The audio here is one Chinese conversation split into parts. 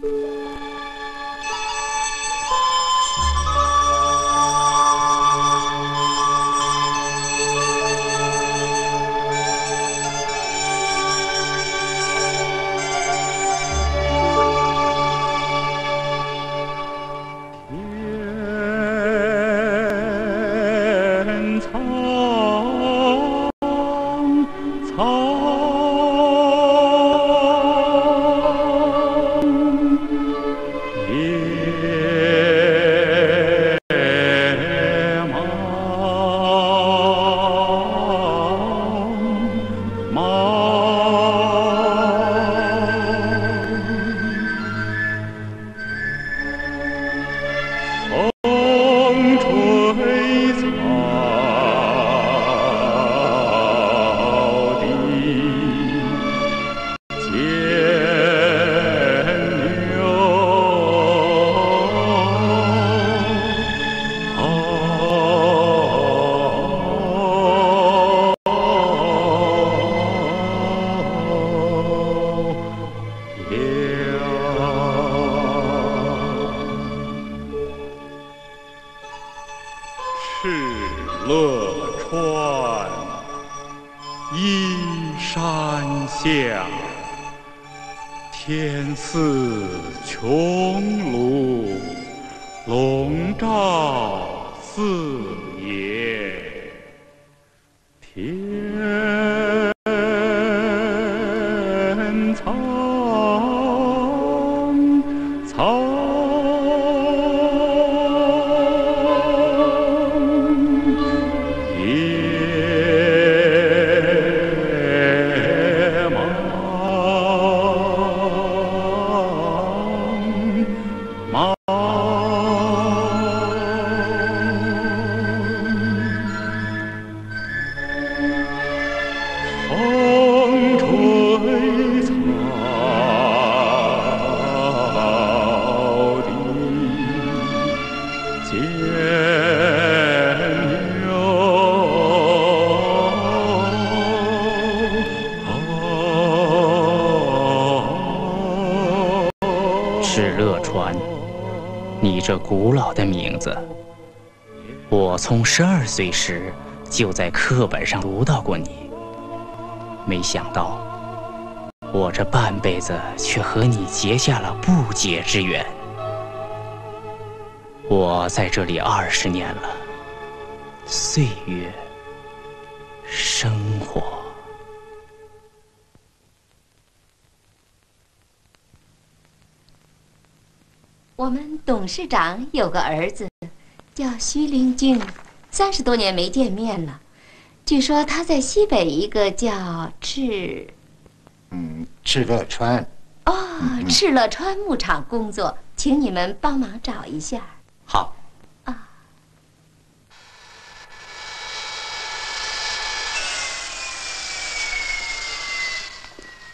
从十二岁时就在课本上读到过你，没想到我这半辈子却和你结下了不解之缘。我在这里二十年了，岁月，生活。我们董事长有个儿子。叫徐灵俊，三十多年没见面了。据说他在西北一个叫赤，嗯，赤乐川。哦，赤乐川牧场工作，请你们帮忙找一下。好。啊。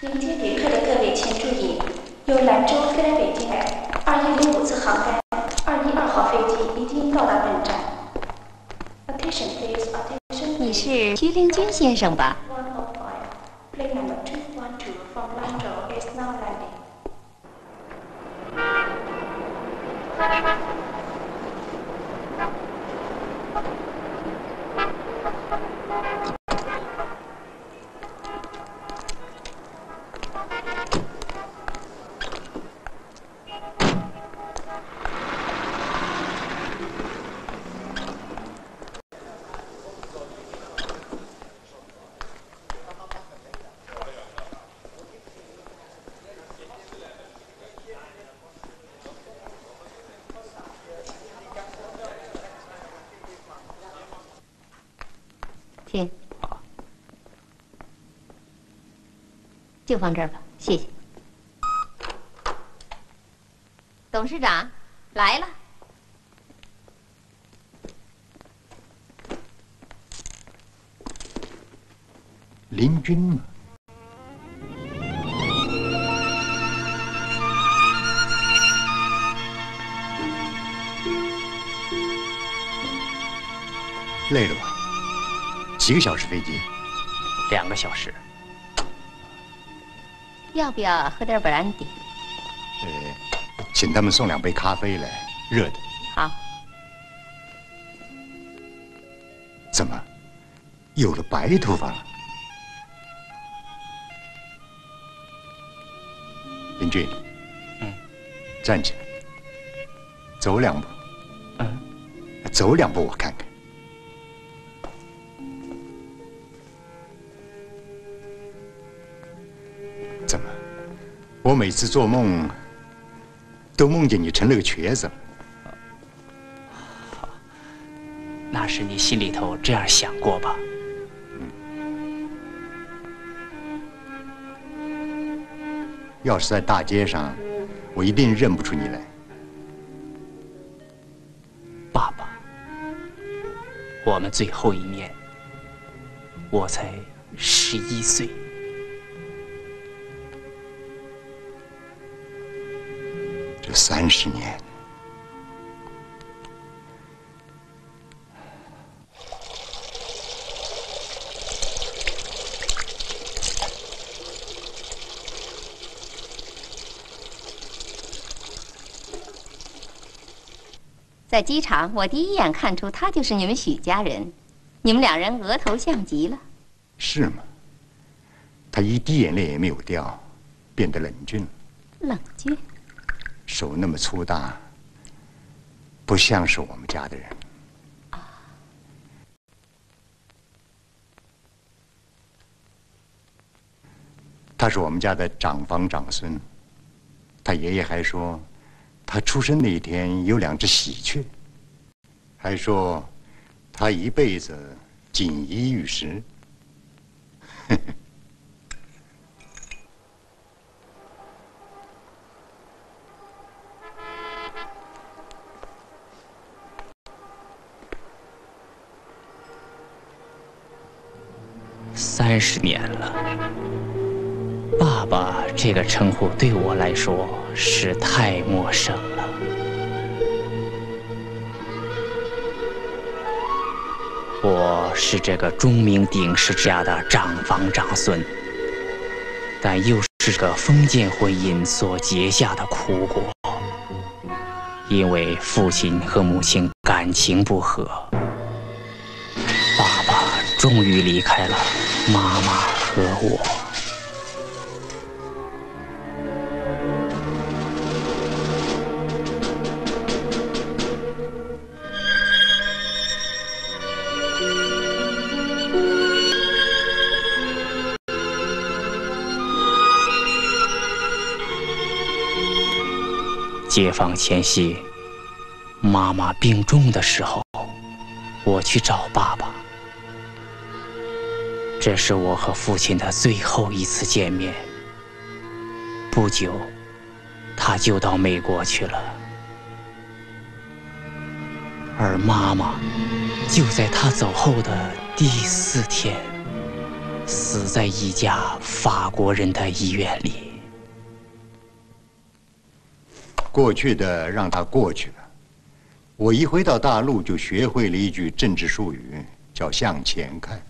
迎接旅客的各位请注意，由兰州飞来北京二一零五次航班。到达本站。你是徐灵军先生吧？就放这儿吧，谢谢。董事长来了，林军吗，累了吧？几个小时飞机？两个小时。要不要喝点 brandy？呃，请他们送两杯咖啡来，热的。好，怎么，有了白头发了？林俊，嗯，站起来，走两步，嗯，走两步，我看看。每次做梦都梦见你成了个瘸子。那是你心里头这样想过吧？要是在大街上，我一定认不出你来。爸爸，我们最后一面，我才十一岁。这三十年，在机场，我第一眼看出他就是你们许家人，你们两人额头像极了。是吗？他一滴眼泪也没有掉，变得冷峻了，冷峻，手那么粗大，不像是我们家的人。他是我们家的长房长孙，他爷爷还说，他出生那一天有两只喜鹊，还说他一辈子锦衣玉食。三十年了，爸爸这个称呼对我来说是太陌生了。我是这个钟鸣鼎食之家的长房长孙，但又是个封建婚姻所结下的苦果，因为父亲和母亲感情不和。爸爸终于离开了妈妈和我。解放前夕，妈妈病重的时候，我去找爸爸。这是我和父亲的最后一次见面。不久，他就到美国去了，而妈妈就在他走后的第四天，死在一家法国人的医院里。过去的让它过去了。我一回到大陆，就学会了一句政治术语，叫向前看。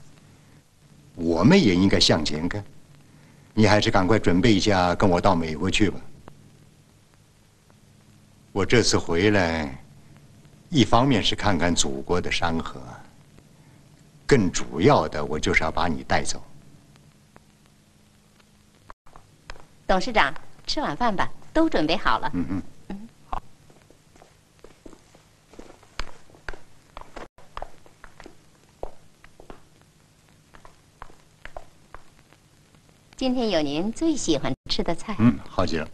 我们也应该向前看。你还是赶快准备一下，跟我到美国去吧。我这次回来，一方面是看看祖国的山河，更主要的，我就是要把你带走。董事长，吃晚饭吧，都准备好了。嗯嗯。今天有您最喜欢吃的菜。嗯，好极了。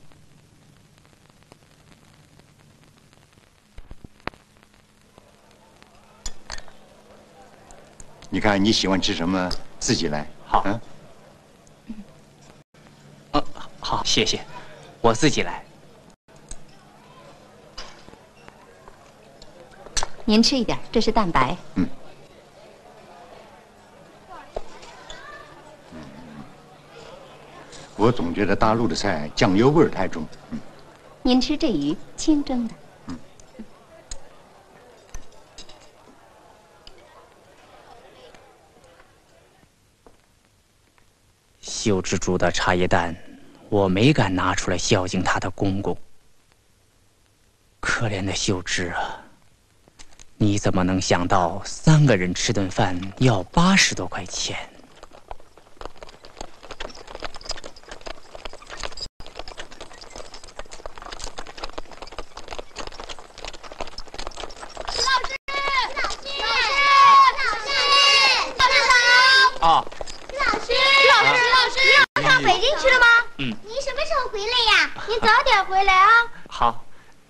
你看你喜欢吃什么，自己来。好嗯，嗯，好，谢谢，我自己来。您吃一点，这是蛋白。我总觉得大陆的菜酱油味儿太重。嗯，您吃这鱼，清蒸的。秀芝煮的茶叶蛋，我没敢拿出来孝敬她的公公。可怜的秀芝啊！你怎么能想到三个人吃顿饭要八十多块钱？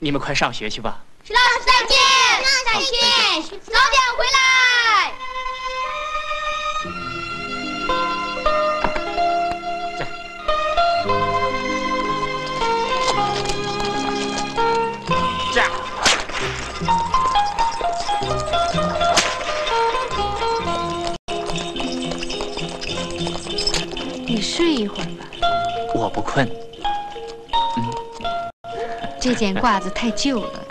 你们快上学去吧。石老师再见，再见，早点回来。这样。你睡一会儿吧。我不困。这件褂子太旧了，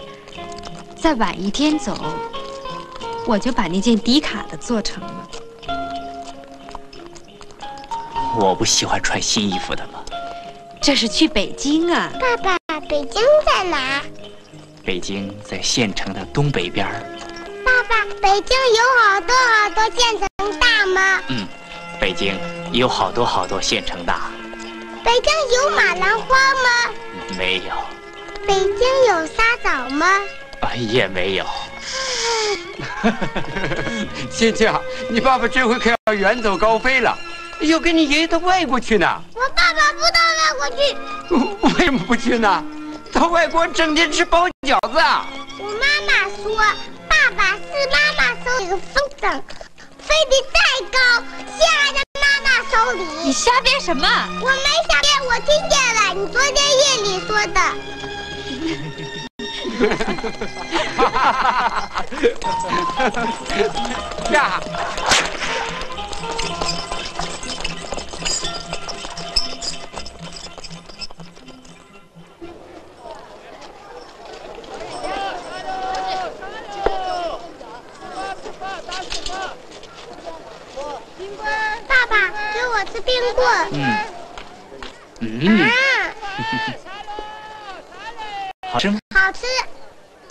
再晚一天走，我就把那件迪卡的做成了。我不喜欢穿新衣服的吗。这是去北京啊！爸爸，北京在哪？北京在县城的东北边儿爸爸，北京有好多好多县城大吗？嗯，北京有好多好多县城大。北京有马兰花吗？没有。北京有沙枣吗？啊，也没有。倩倩，你爸爸这回可要远走高飞了，要跟你爷爷到外国去呢。我爸爸不到外国去。为什么不去呢？到外国整天吃包饺子啊。我妈妈说，爸爸是妈妈手里的风筝，飞得再高，下在妈妈手里。你瞎编什么？我没瞎编，我听见了，你昨天夜里说的。呀！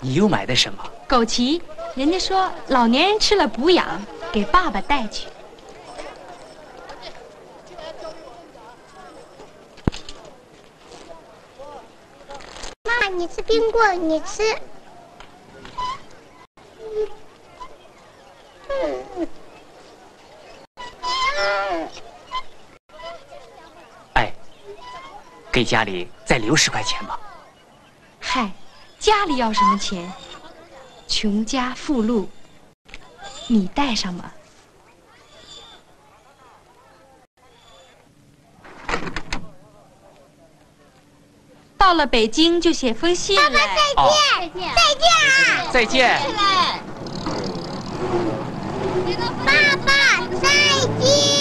你又买的什么？枸杞。人家说老年人吃了补养，给爸爸带去。妈妈，你吃冰棍，你吃。哎，给家里再留十块钱吧。嗨，家里要什么钱？穷家富路，你带上吧。到了北京就写封信来。爸爸再见，再见啊！再见。爸爸再见，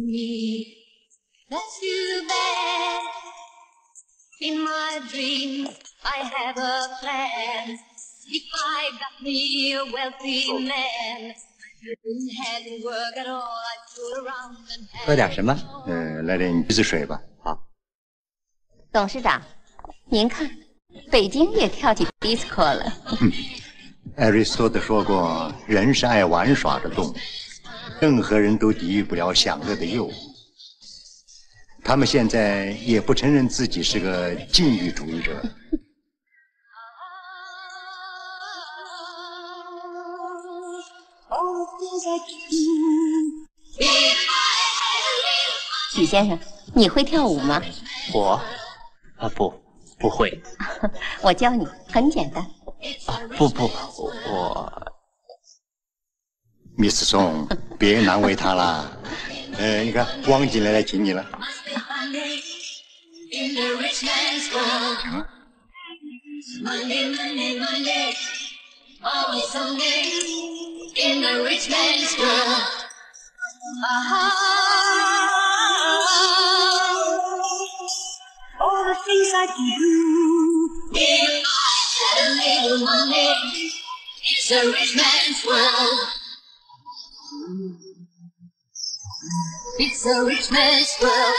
me. That's too bad. In my dreams, I have a plan. If I got me a wealthy man, wouldn't have work at all. I'd fool around and 喝点什么？嗯，来点橘子水吧。好。董事长，您看，北京也跳起 disco 了。艾瑞斯多德说过，人是爱玩耍的动物。任何人都抵御不了享乐的诱惑，他们现在也不承认自己是个禁欲主义者。许先生，你会跳舞吗？我，啊不，不会。我教你，很简单。啊不不，我。Miss Song，别难为他啦。呃，你看，汪进来来请你了。Ah. It's a rich man's world. It's a rich man's world.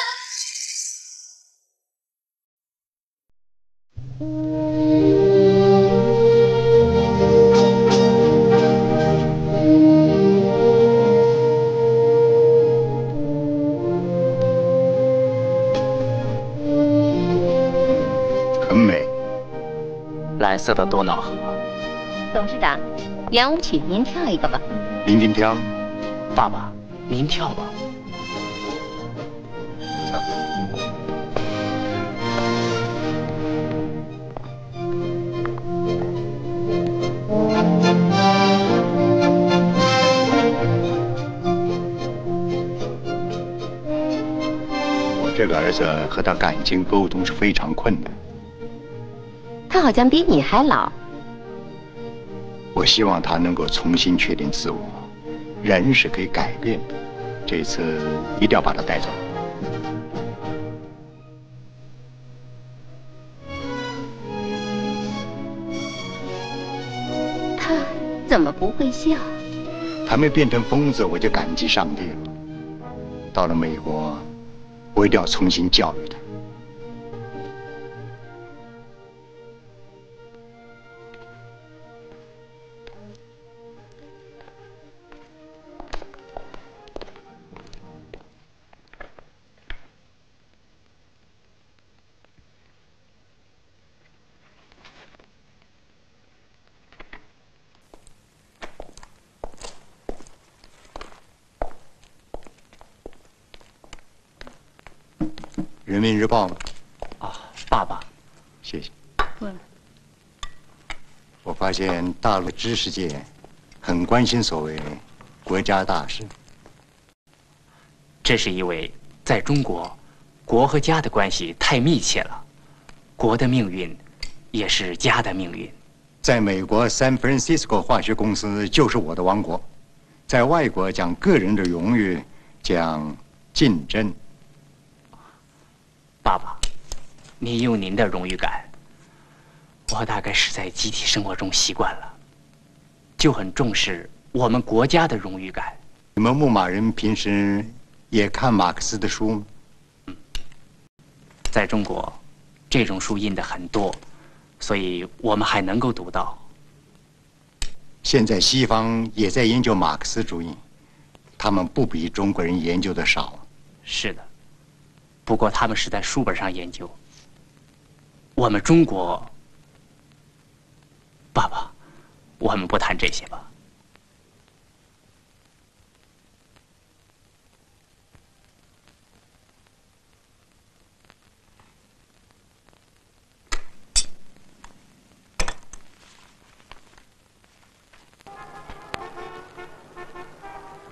很美。蓝色的多瑙河，董事长，圆舞曲您跳一个吧。林丁挑，爸爸，您跳吧。我这个儿子和他感情沟通是非常困难。他好像比你还老。我希望他能够重新确定自我，人是可以改变的。这次一定要把他带走。他怎么不会笑？他没变成疯子，我就感激上帝了。到了美国，我一定要重新教育他。报吗？啊，爸爸，谢谢。问我发现大陆知识界很关心所谓国家大事。这是因为在中国，国和家的关系太密切了，国的命运也是家的命运。在美国，San Francisco 化学公司就是我的王国。在外国讲个人的荣誉，讲竞争。爸爸，您有您的荣誉感，我大概是在集体生活中习惯了，就很重视我们国家的荣誉感。你们牧马人平时也看马克思的书吗？在中国，这种书印的很多，所以我们还能够读到。现在西方也在研究马克思主义，他们不比中国人研究的少。是的，不过他们是在书本上研究。我们中国，爸爸，我们不谈这些吧。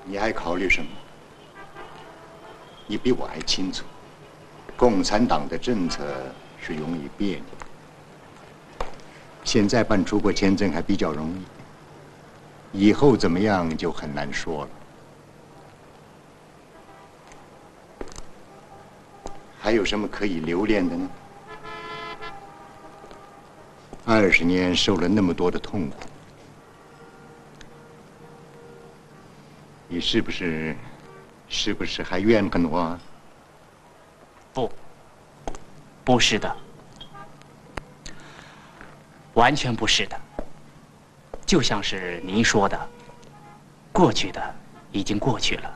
你还考虑什么？你比我还清楚，共产党的政策是容易变的。现在办出国签证还比较容易，以后怎么样就很难说了。还有什么可以留恋的呢？二十年受了那么多的痛苦。你是不是，是不是还怨恨我？不，不是的，完全不是的。就像是您说的，过去的已经过去了。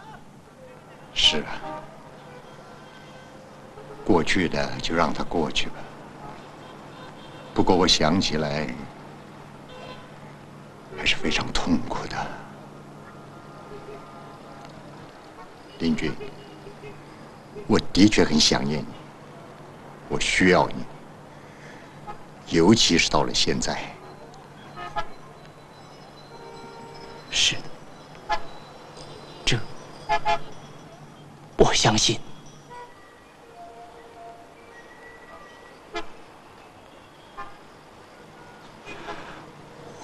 是啊，过去的就让它过去吧。不过我想起来，还是非常痛苦的。邻居，我的确很想念你，我需要你，尤其是到了现在。是的，这我相信，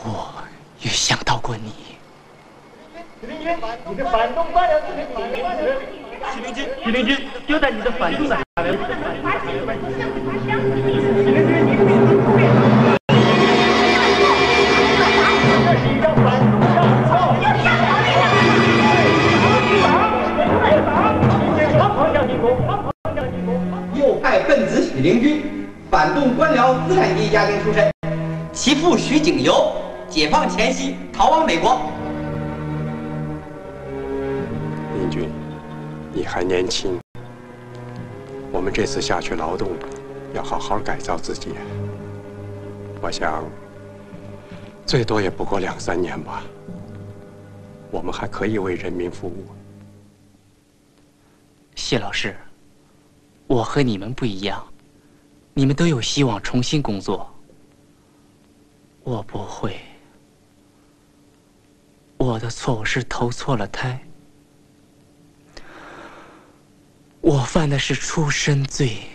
我也想到过你。你的反动官僚自媒体主持。徐灵军，徐灵军，就在你的反动的海洋。徐林军，你不变。右派分子许灵均，反动官僚资产阶级家庭出身，其父许景由，解放前夕逃往美国。林军，你还年轻，我们这次下去劳动，要好好改造自己。我想，最多也不过两三年吧，我们还可以为人民服务。谢老师，我和你们不一样，你们都有希望重新工作，我不会。我的错误是投错了胎，我犯的是出身罪。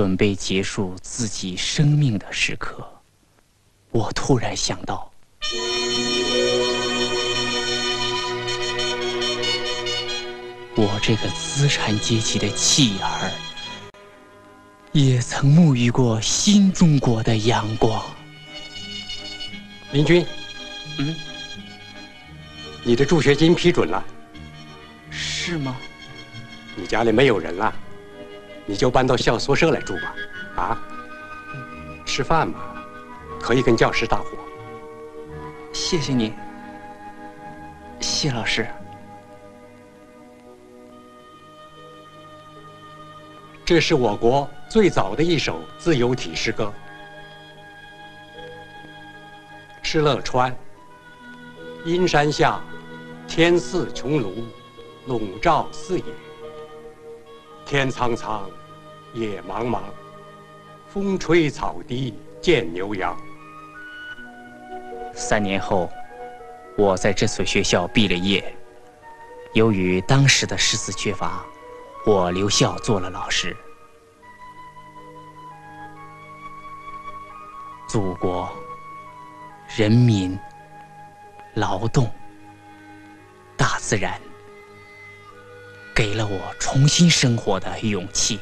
准备结束自己生命的时刻，我突然想到，我这个资产阶级的弃儿，也曾沐浴过新中国的阳光。林军，嗯，你的助学金批准了，是吗？你家里没有人了，你就搬到校宿舍来住吧。啊，吃饭嘛，可以跟教师搭伙。谢谢你，谢老师。这是我国最早的一首自由体诗歌。敕勒川，阴山下，天似穹庐，笼罩四野。天苍苍，野茫茫，风吹草低见牛羊。三年后，我在这所学校毕了业。由于当时的师资缺乏，我留校做了老师。祖国、人民、劳动、大自然。给了我重新生活的勇气。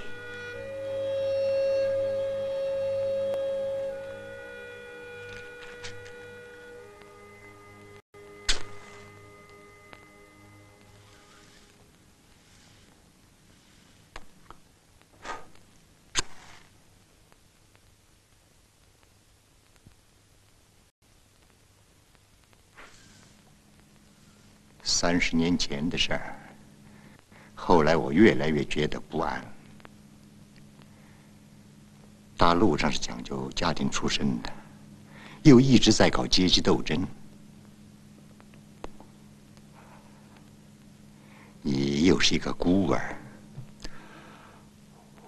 三十年前的事儿。后来我越来越觉得不安。大陆上是讲究家庭出身的，又一直在搞阶级斗争。你又是一个孤儿，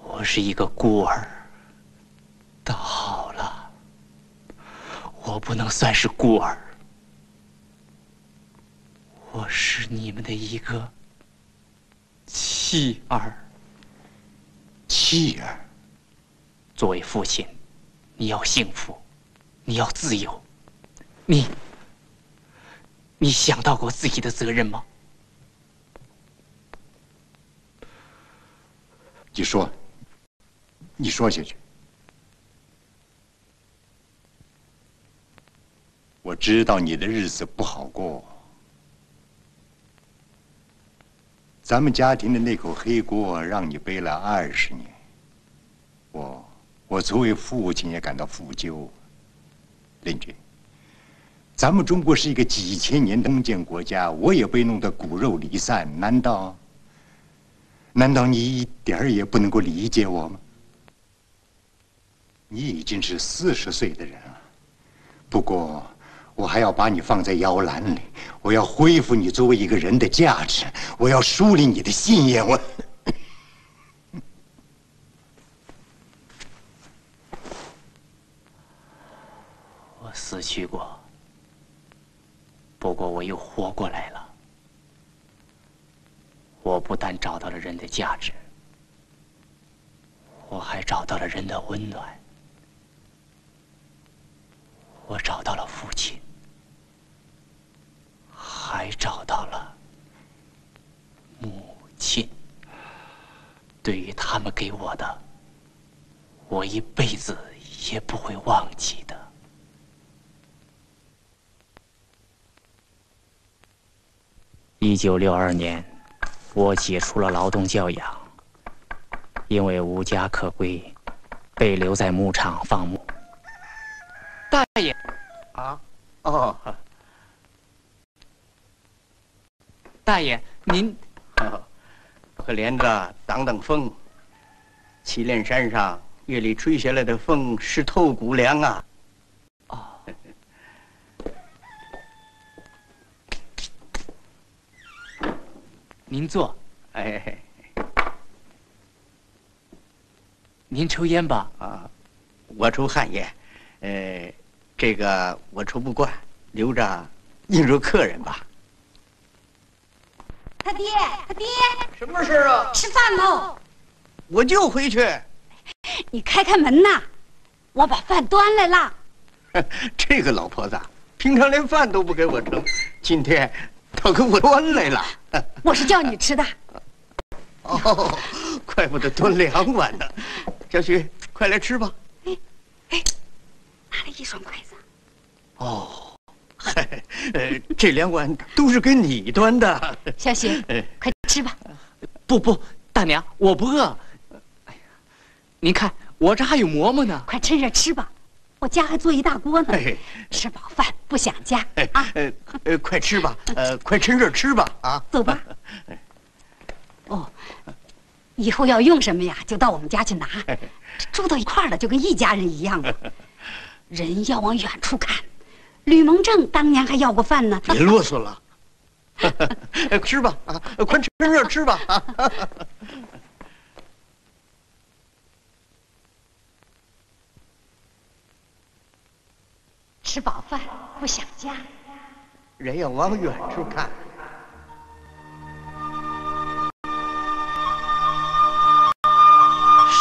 我是一个孤儿。倒好了，我不能算是孤儿，我是你们的一个弃儿。弃儿。作为父亲，你要幸福，你要自由，你，你想到过自己的责任吗？你说，你说下去。我知道你的日子不好过，咱们家庭的那口黑锅让你背了二十年，我。我作为父亲也感到负疚，邻居。咱们中国是一个几千年封建国家，我也被弄得骨肉离散，难道？难道你一点儿也不能够理解我吗？你已经是四十岁的人了，不过我还要把你放在摇篮里，我要恢复你作为一个人的价值，我要树立你的信念，我。死去过，不过我又活过来了。我不但找到了人的价值，我还找到了人的温暖。我找到了父亲，还找到了母亲。对于他们给我的，我一辈子也不会忘记的。一九六二年，我解除了劳动教养，因为无家可归，被留在牧场放牧。大爷，啊，哦，大爷，您，可怜的挡挡风。祁连山上夜里吹下来的风湿透骨凉啊。哦 您坐，哎，您抽烟吧？啊，我抽旱烟，呃，这个我抽不惯，留着应付客人吧。他爹，他爹，什么事啊？吃饭喽！我就回去。你开开门呐，我把饭端来了。这个老婆子，平常连饭都不给我盛，今天。倒给我端来了，我是叫你吃的。哦，怪不得端两碗呢。小徐，快来吃吧。哎，哎，拿了一双筷子。哦，嗨，呃，这两碗都是给你端的。小喜，快吃吧。不不，大娘，我不饿。哎呀，您看我这还有馍馍呢。快趁热吃吧。我家还做一大锅呢，吃饱饭不想家啊！呃呃，快吃吧，呃，快趁热吃吧啊！走吧。哦，以后要用什么呀，就到我们家去拿。住到一块儿了，就跟一家人一样了。人要往远处看。吕蒙正当年还要过饭呢。别啰嗦了，吃吧啊！快趁热吃吧啊！吃饱饭不想家，人要往远处看。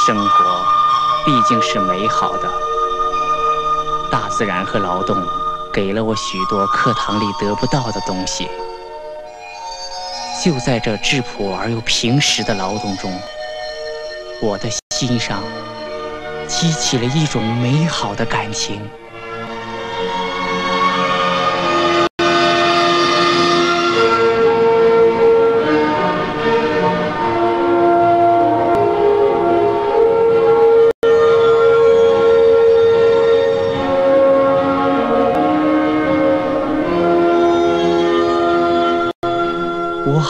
生活毕竟是美好的，大自然和劳动给了我许多课堂里得不到的东西。就在这质朴而又平实的劳动中，我的心上激起了一种美好的感情。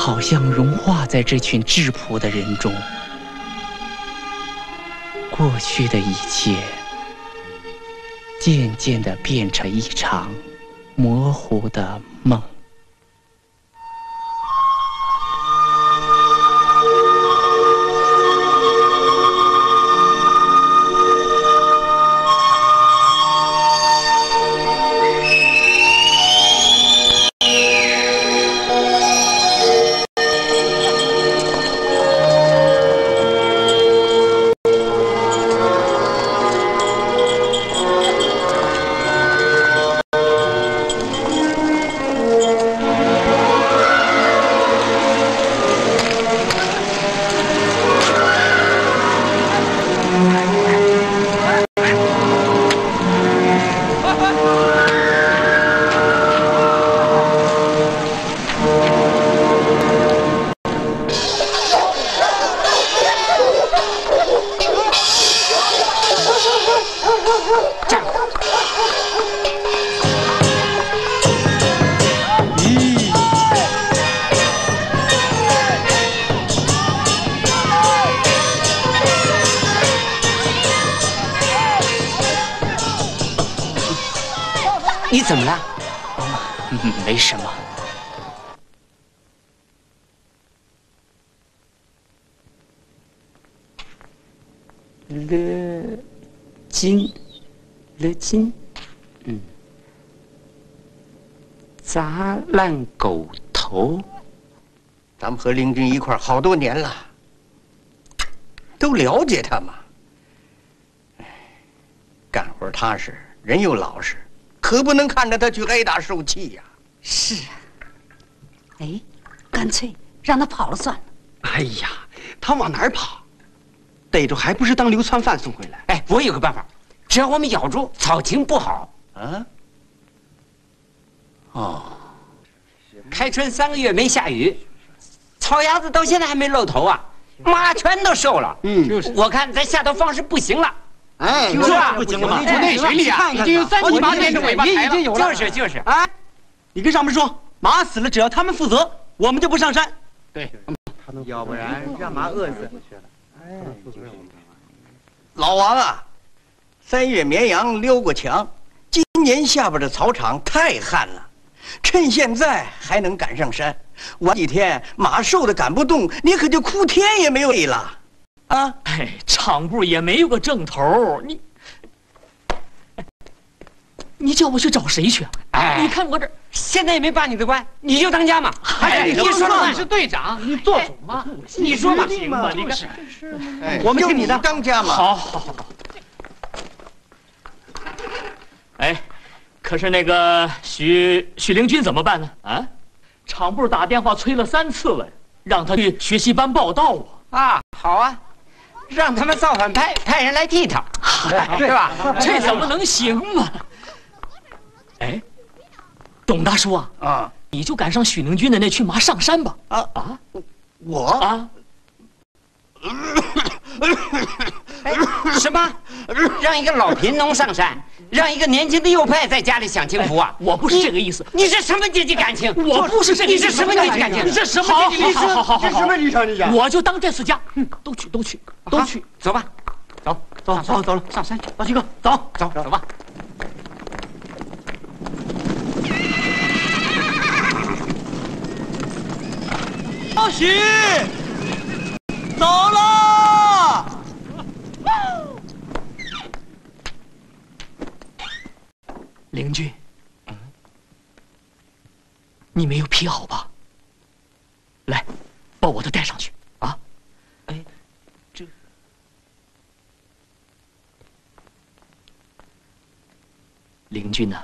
好像融化在这群质朴的人中。过去的一切，渐渐地变成一场模糊的梦。和林军一块好多年了，都了解他嘛。哎干活踏实，人又老实，可不能看着他去挨打受气呀、是啊，哎，干脆让他跑了算了。哎呀，他往哪儿跑？逮住还不是当流窜犯送回来？哎，我有个办法，只要我们咬住草情不好，啊？哦，开春三个月没下雨，草芽子到现在还没露头啊，马全都瘦了。嗯，就是。我看咱下头放是不行了。哎，是吧？不行了吗？那水里啊，已经有三七八天的尾巴已经有了。就是就是。哎，你跟上面说，马死了只要他们负责，我们就不上山。对，要不然让马饿死。哎老王啊，三月绵羊溜过墙，今年下边的草场太旱了，趁现在还能赶上山，晚几天马瘦的赶不动，你可就哭天也没有地了。啊！哎，厂部也没有个正头，你，你叫我去找谁去？哎，你看我这现在也没把你的官，你就当家嘛。哎，你说了你是队长，你做主嘛。你说嘛，行吧？你看，哎，我们听你的，当家嘛。好，好，好。哎，可是那个许许灵军怎么办呢？啊，厂部打电话催了三次了，让他去学习班报道啊。啊，好啊，让他们造反派派人来替他，对吧？这怎么能行嘛？哎，董大叔啊，啊，你就赶上许能军的那群麻上山吧。啊啊，我啊，哎，什么？让一个老贫农上山，让一个年轻的右派在家里享清福啊？我不是这个意思。你是什么阶级感情？我不是这个意思。你是什么阶级感情？你是什么阶级立场？好好好，什么立场？你讲。我就当这次家，嗯，都去，都去，都去，走吧，走，走，走，走了，上山去。老七哥，走，走，走吧。老许，走了。邻居，你没有皮好吧？来，把我的带上去啊！哎，这邻居呢？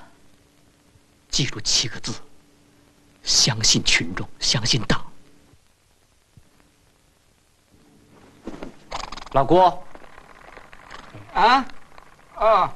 记住七个字：相信群众，相信党。老郭，啊，啊。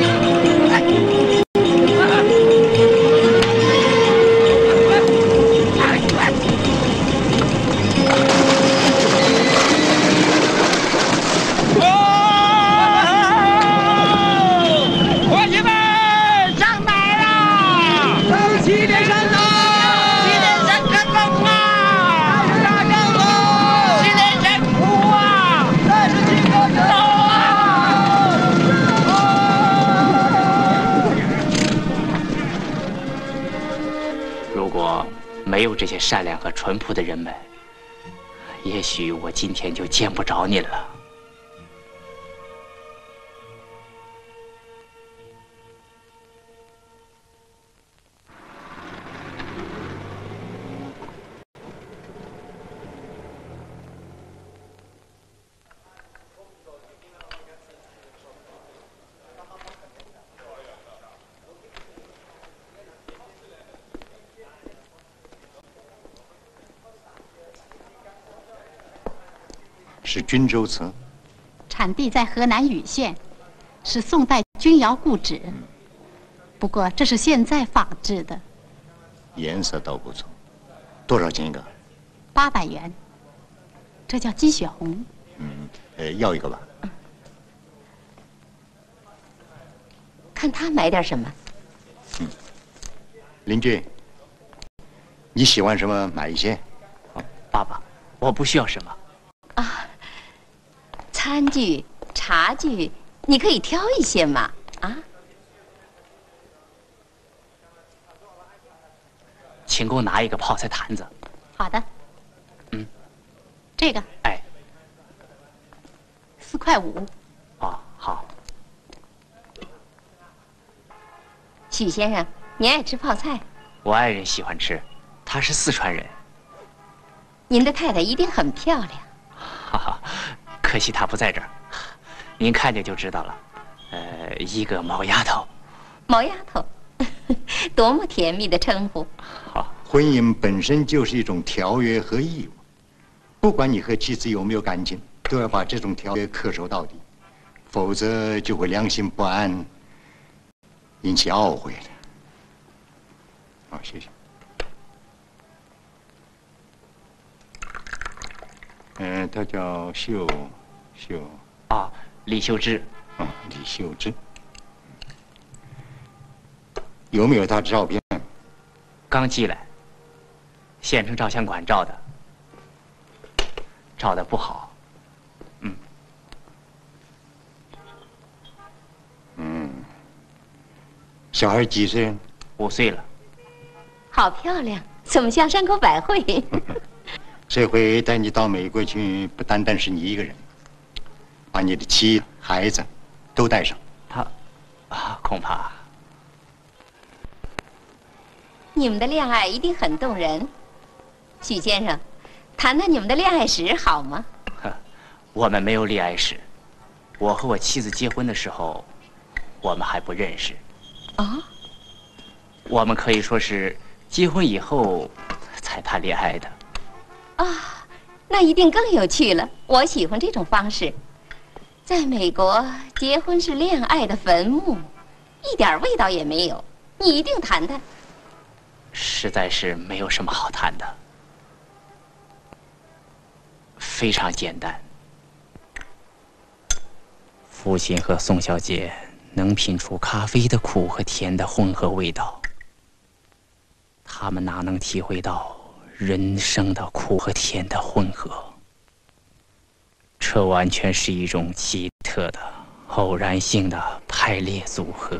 没有这些善良和淳朴的人们，也许我今天就见不着您了。均州瓷，产地在河南禹县，是宋代钧窑故址。不过这是现在仿制的，颜色倒不错。多少钱一个？八百元。这叫鸡血红。嗯，呃，要一个吧。看他买点什么。嗯邻居，你喜欢什么买一些。爸爸，我不需要什么。啊，餐具、茶具，你可以挑一些嘛。啊，请给我拿一个泡菜坛子。好的。嗯，这个。哎。四块五。哦，好。许先生，您爱吃泡菜？我爱人喜欢吃，他是四川人。您的太太一定很漂亮。可惜他不在这儿，您看见就知道了。呃，一个毛丫头。毛丫头，多么甜蜜的称呼！好，婚姻本身就是一种条约和义务，不管你和妻子有没有感情，都要把这种条约恪守到底，否则就会良心不安，引起懊悔的。好，谢谢。嗯，他叫秀秀啊，李秀芝。啊，李秀芝。有没有他的照片？刚寄来，县城照相馆照的，照的不好。嗯。嗯。小孩几岁？五岁了。好漂亮，怎么像山口百惠？这回带你到美国去，不单单是你一个人，把你的妻、孩子都带上。他，啊，恐怕。你们的恋爱一定很动人，许先生，谈谈你们的恋爱史好吗？呵，我们没有恋爱史。我和我妻子结婚的时候，我们还不认识。啊？我们可以说是结婚以后才谈恋爱的。啊，那一定更有趣了。我喜欢这种方式。在美国，结婚是恋爱的坟墓，一点味道也没有。你一定谈谈。实在是没有什么好谈的，非常简单。父亲和宋小姐能品出咖啡的苦和甜的混合味道，他们哪能体会到？人生的苦和甜的混合，这完全是一种奇特的、偶然性的排列组合。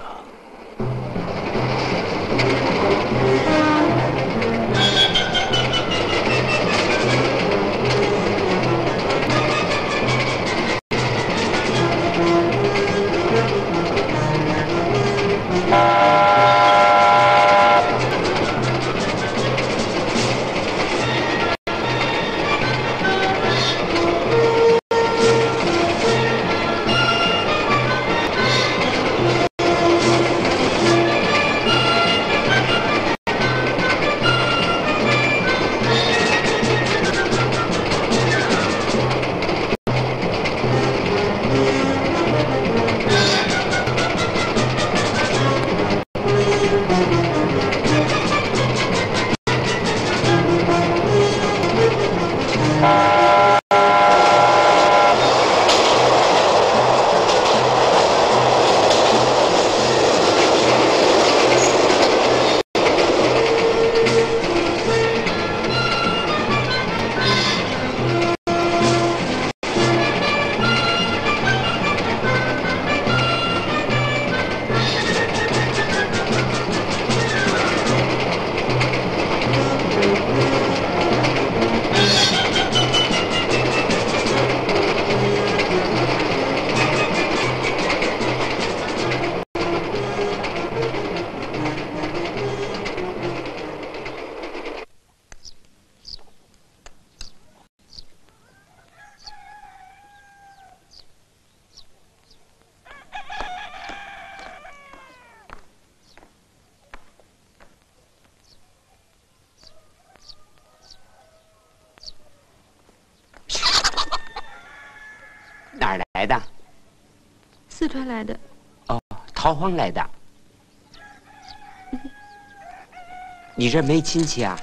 来的。你这没亲戚啊？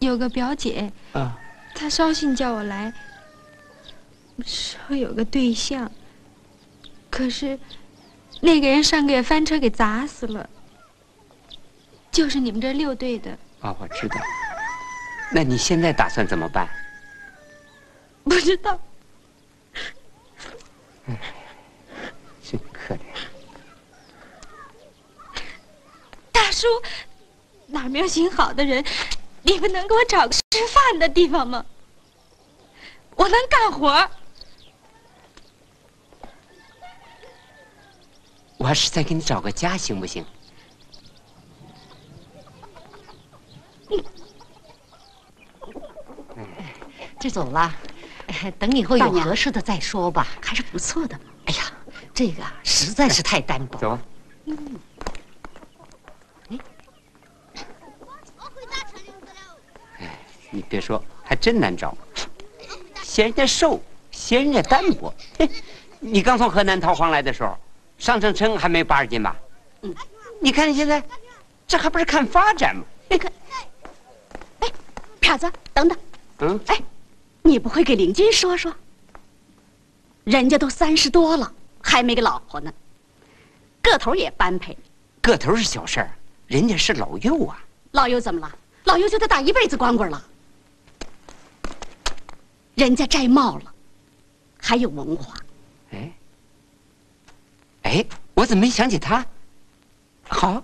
有个表姐，啊，她捎信叫我来，说有个对象，可是那个人上个月翻车给砸死了，就是你们这六队的。啊，我知道。那你现在打算怎么办？不知道。真可怜。大叔，哪儿没有行好的人？你们能给我找个吃饭的地方吗？我能干活。我还是再给你找个家，行不行？这走了，等以后有合适的再说吧，还是不错的嘛。哎呀，这个实在是太单薄。走。嗯。你别说，还真难找。嫌人家瘦，嫌人家单薄。嘿，你刚从河南逃荒来的时候，上秤称还没八十斤吧？嗯。你看你现在，这还不是看发展吗？你看，哎，票子，等等。嗯。哎。你不会给领军说说？人家都三十多了，还没个老婆呢，个头也般配。个头是小事儿，人家是老幼啊。老幼怎么了？老幼就得打一辈子光棍了。人家摘帽了，还有文化。哎，哎，我怎么没想起他？好。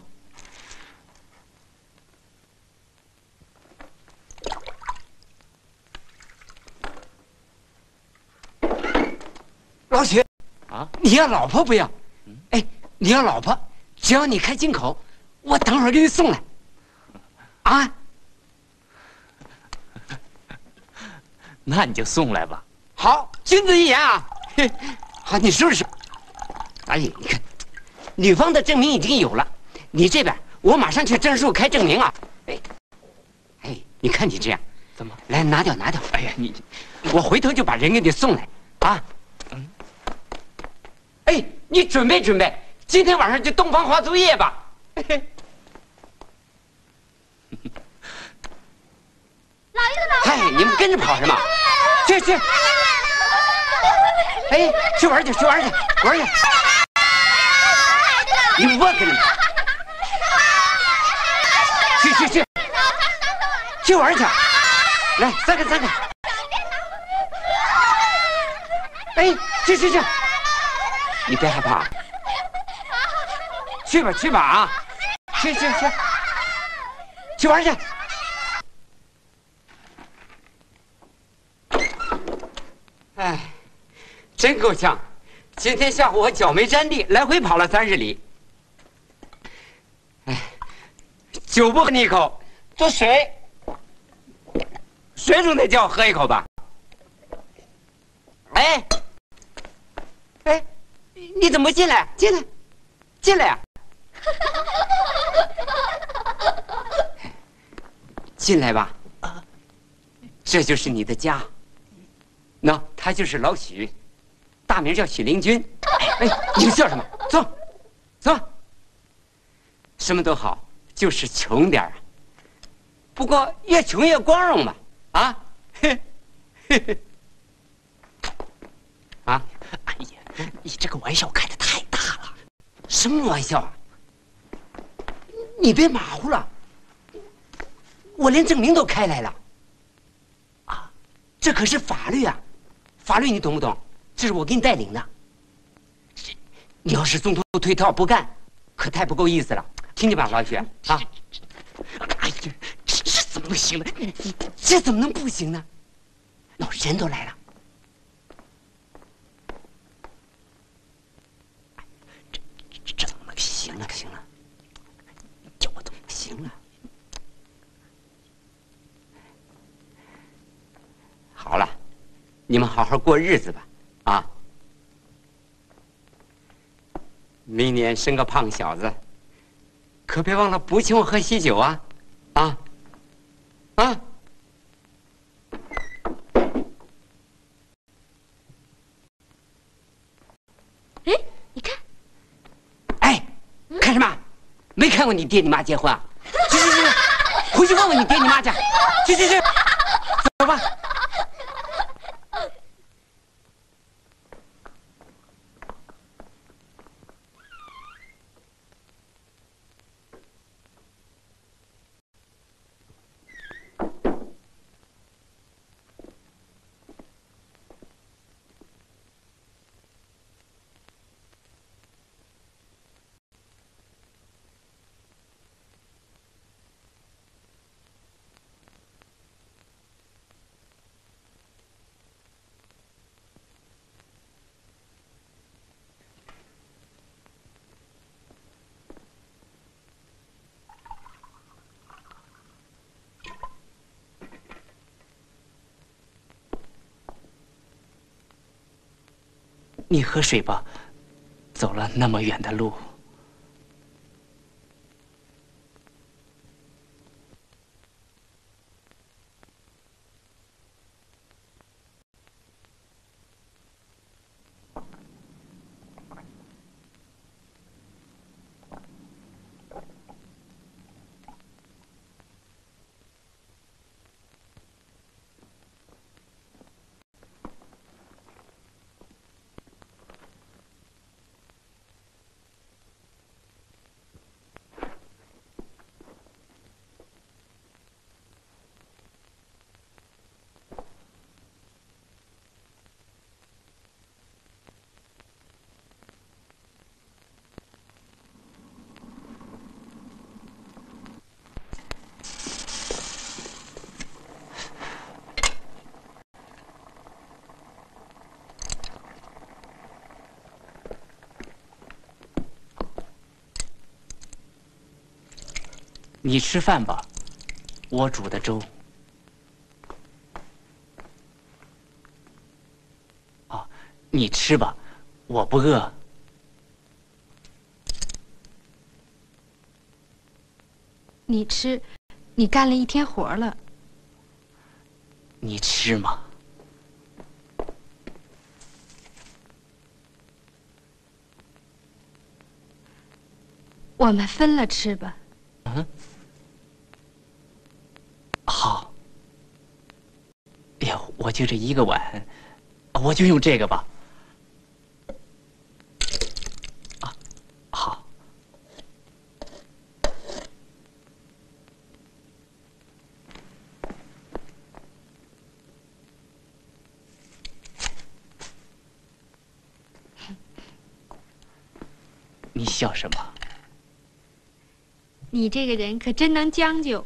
老许，啊，你要老婆不要？哎，你要老婆，只要你开金口，我等会儿给你送来。啊，那你就送来吧。好，君子一言啊。好，你试试。哎呀，你看，女方的证明已经有了，你这边我马上去证书开证明啊。哎，哎，你看你这样，怎么？来拿掉，拿掉。哎呀，你，我回头就把人给你送来啊。哎，你准备准备，今天晚上就洞房花烛夜吧。老爷嗨，你们跟着跑什么？去去。哎，去玩去，去玩去，玩去。你们我跟着。去去去。去玩去。来，三个三个。哎，去去去。你别害怕，去吧去吧啊，去去去，去玩去。哎，真够呛！今天下午我脚没沾地，来回跑了三十里。哎，酒不喝你一口，这水，水总得叫我喝一口吧？哎，哎。你怎么进来？进来，进来呀！进来吧。这就是你的家。那，他就是老许，大名叫许灵均。哎，你们笑什么？坐，坐。什么都好，就是穷点儿。不过越穷越光荣嘛。啊？嘿 嘿啊？哎呀！你这个玩笑开的太大了，什么玩笑啊？你别马虎了，我连证明都开来了。啊，这可是法律啊，法律你懂不懂？这是我给你带领的。你要是中途退套不干，可太不够意思了。听见吧，老许啊？哎呀，这这怎么能行呢？这怎么能不行呢？老人都来了。你们好好过日子吧，啊！明年生个胖小子，可别忘了不请我喝喜酒啊，啊，啊！哎，你看，哎，看什么？没看过你爹你妈结婚啊？去去去，回去问问你爹你妈去。去去去，走吧。你喝水吧，走了那么远的路。你吃饭吧，我煮的粥。啊，你吃吧，我不饿。你吃，你干了一天活了。你吃吗？我们分了吃吧。嗯。好。哎呀，我就这一个碗，我就用这个吧。好。你笑什么？你这个人可真能将就。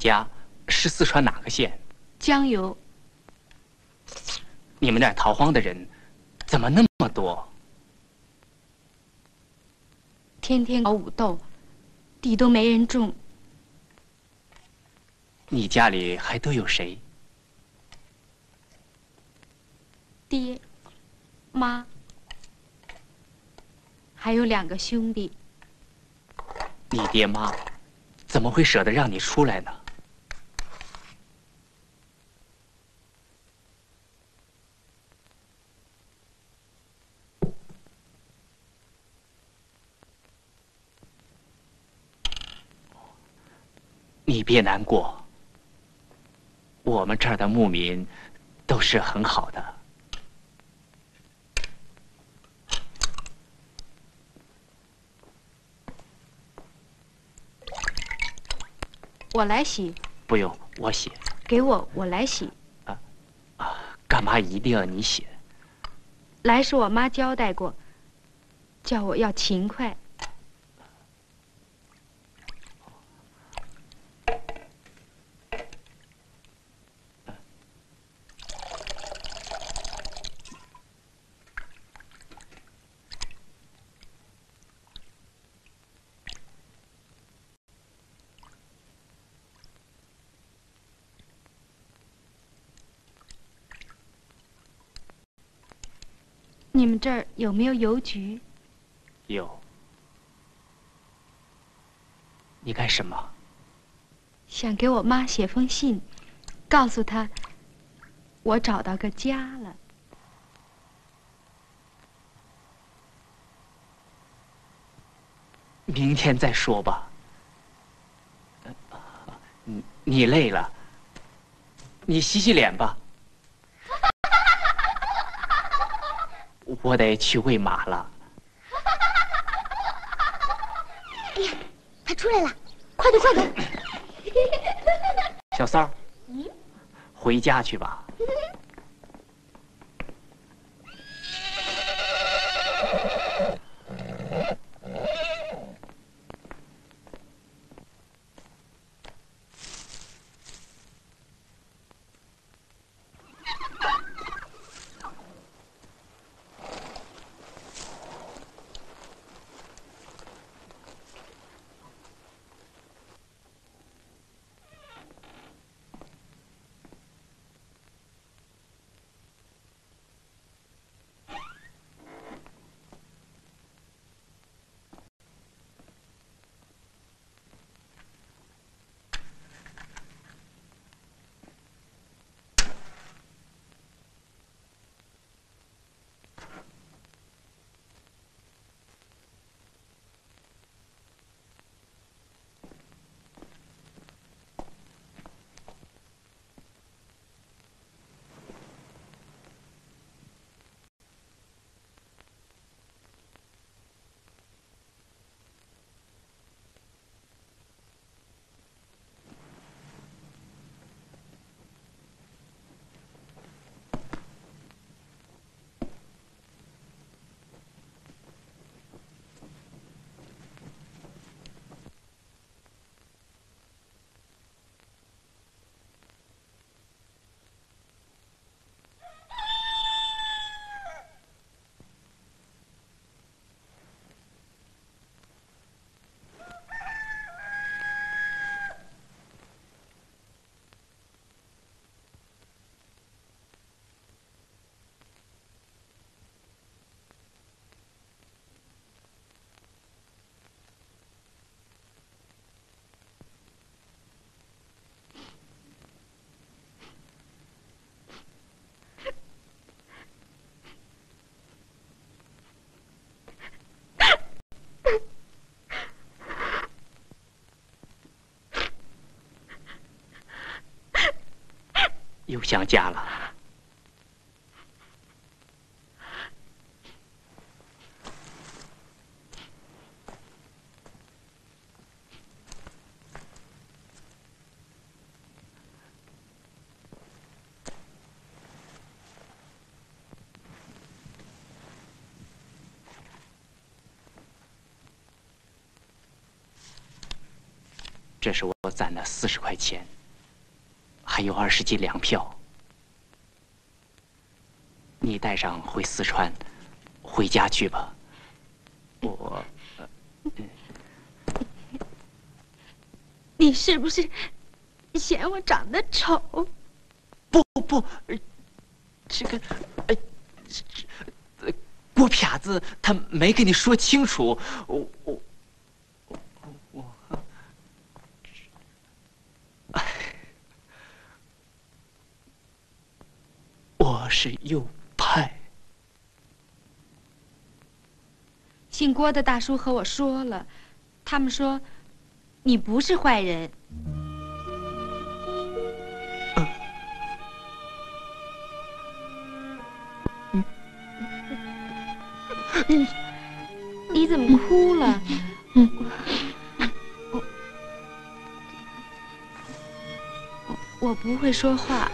家是四川哪个县？江油。你们那儿逃荒的人怎么那么多？天天搞武斗，地都没人种。你家里还都有谁？爹、妈，还有两个兄弟。你爹妈怎么会舍得让你出来呢？你别难过，我们这儿的牧民都是很好的。我来洗。不用，我洗。给我，我来洗。干嘛一定要你洗？来时我妈交代过，叫我要勤快。你们这儿有没有邮局？有。你干什么？想给我妈写封信，告诉她我找到个家了。明天再说吧。你你累了，你洗洗脸吧。我得去喂马了。哎呀，他出来了，快点快点！小三儿，回家去吧。又想家了。这是我攒的四十块钱。还有二十斤粮票，你带上回四川，回家去吧。我，你是不是嫌我长得丑？不不，这个，呃，郭撇子他没跟你说清楚，我我。是右派。姓郭的大叔和我说了，他们说你不是坏人。你怎么哭了？我我不会说话。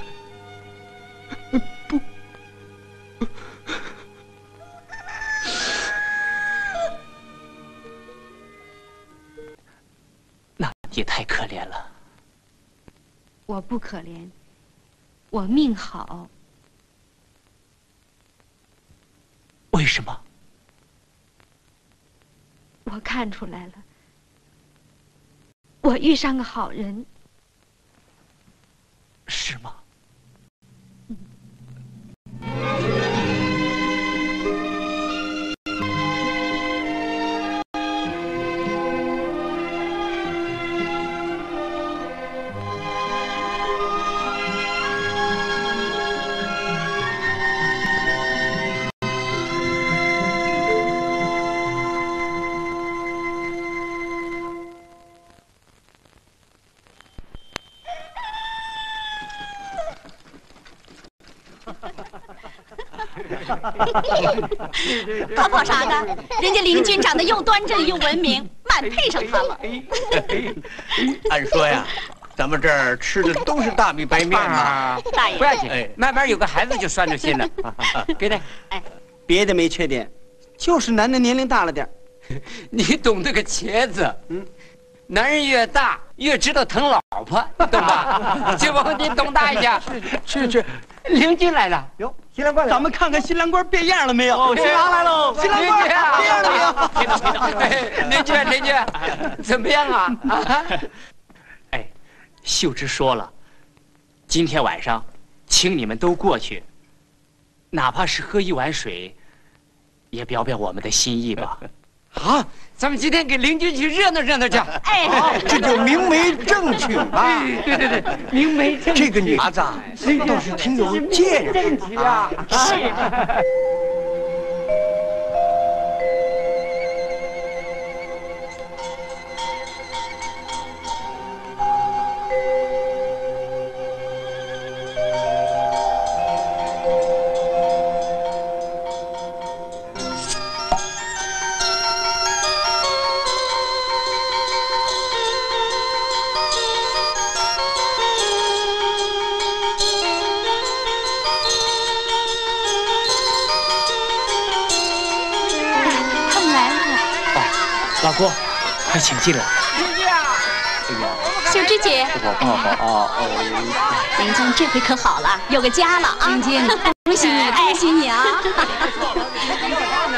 我不可怜，我命好。为什么？我看出来了，我遇上个好人。是吗？他跑啥的？人家林军长得又端正又文明，蛮配上他了。按说呀，咱们这儿吃的都是大米白面嘛。大爷不要紧，慢慢有个孩子就拴着心了。给他，别的没缺点，就是男的年龄大了点你懂得个茄子？嗯，男人越大越知道疼老婆，懂吧？去吧，你懂大一下。去去，邻居来了。哟，新郎官，咱们看看新郎官变样了没有？哦新郎来喽新郎官变样了没有？邻居邻居，怎么样啊？啊？哎，秀芝说了，今天晚上，请你们都过去，哪怕是喝一碗水，也表表我们的心意吧。好，咱们今天给邻居去热闹热闹去。哎，这就明媒正娶吧。对对对，明媒正娶这个女孩子啊倒是挺有见识正娶啊。是。进来。秀芝姐，哦哦林军这回可好了，有个家了啊！林静，恭喜你，恭喜你啊！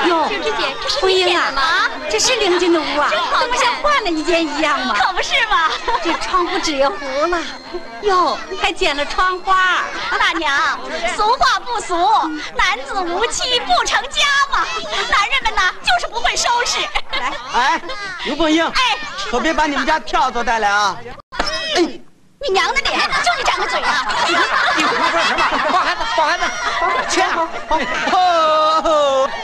哟，秀芝姐，这是辉英啊你点的吗？这是林军的屋啊，真好看这不像换了一间一样吗？可不是嘛！这窗户纸也糊了，哟，还剪了窗花。大娘，俗话不俗，男子无妻不成家嘛。男人们呢，就是不会收拾。来，哎，刘凤英，哎，可别把你们家跳蚤带来啊！你娘的脸，就你长个嘴啊！你胡说什么？抱孩子，抱孩子，去。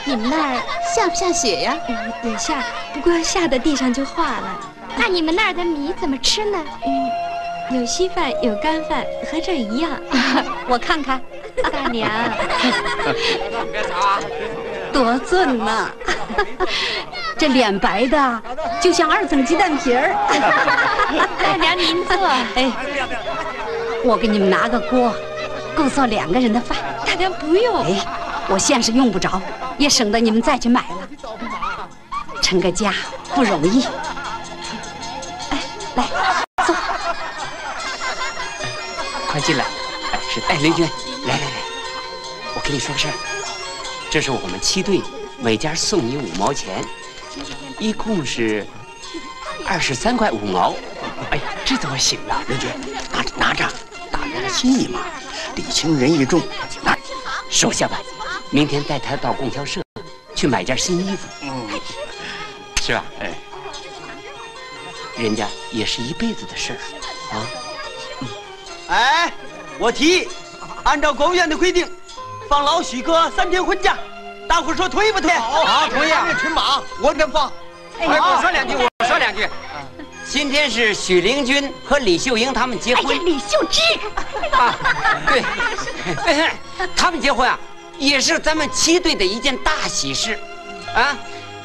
你们那儿下不下雪呀？也下，不过下的地上就化了。那你们那儿的米怎么吃呢？嗯，有稀饭，有干饭，和这一样。我看看，大娘，别吵啊！多俊呐！这脸白的就像二层鸡蛋皮儿。大娘您坐。哎，我给你们拿个锅，够做两个人的饭。大娘不用。哎，我现是用不着，也省得你们再去买了。成个家不容易。来坐。快进来。哎，是。哎，林军，来来来，我跟你说个事儿，这是我们七队每家送你五毛钱，一共是二十三块五毛。哎呀，这怎么行啊？林军，拿着拿着，大家的心意嘛，礼轻人意重，拿收下吧，明天带他到供销社去买件新衣服。嗯，是吧？哎，人家也是一辈子的事儿啊。哎，我提议，按照国务院的规定，放老许哥三天婚假，大伙说同意不同意？好，同意啊！群马，我给他放。哎，我说两句，我说两句。今天是许灵均和李秀英他们结婚。哎呀，李秀芝。啊，对，他们结婚啊，也是咱们七队的一件大喜事，啊，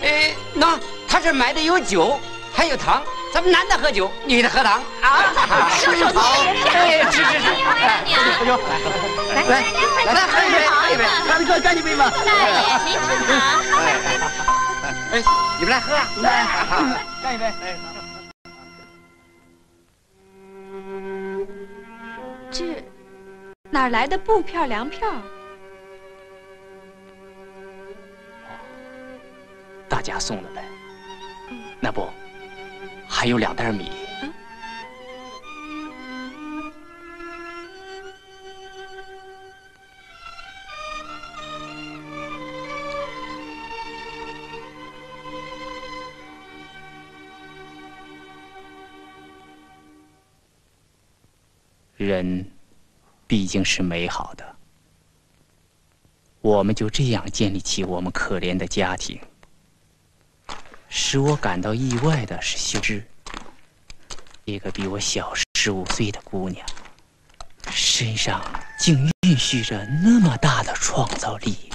呃，那他这买的有酒，还有糖，咱们男的喝酒，女的喝糖啊。收手好，哎，吃吃吃，来来来，来喝一杯，喝一杯，干哥干一杯吧。大爷，您请啊。哎，你们来喝，来，干一杯。这哪来的布票、粮票？大家送的呗。那不，还有两袋米。人毕竟是美好的，我们就这样建立起我们可怜的家庭。使我感到意外的是秀芝，一个比我小十五岁的姑娘，身上竟蕴蓄着那么大的创造力。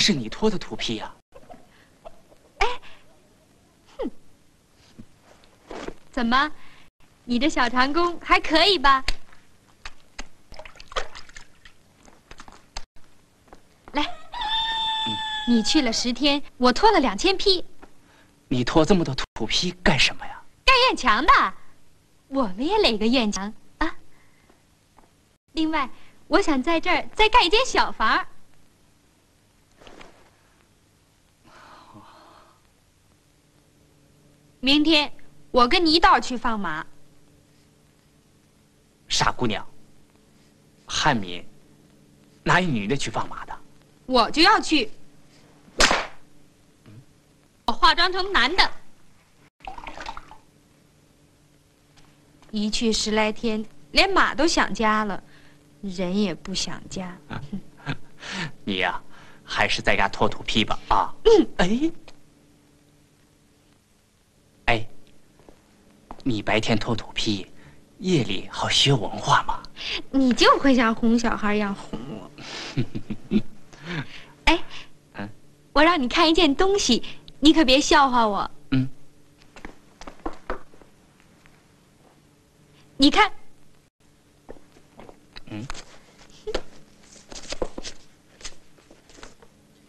是你拖的土坯呀？哎，哼怎么，你的小长工还可以吧？来，你去了十天，我拖了两千匹，你拖这么多土坯干什么呀？盖院墙的。我们也垒个院墙啊。另外，我想在这儿再盖一间小房。明天我跟你一道去放马。傻姑娘，汉民哪有女的去放马的？我就要去。我化妆成男的，一去十来天，连马都想家了，人也不想家。你呀、还是在家脱土坯吧啊！嗯，哎，你白天脱土坯，夜里好学文化嘛。你就会像哄小孩一样哄我。哎，我让你看一件东西，你可别笑话我。嗯。你看，嗯。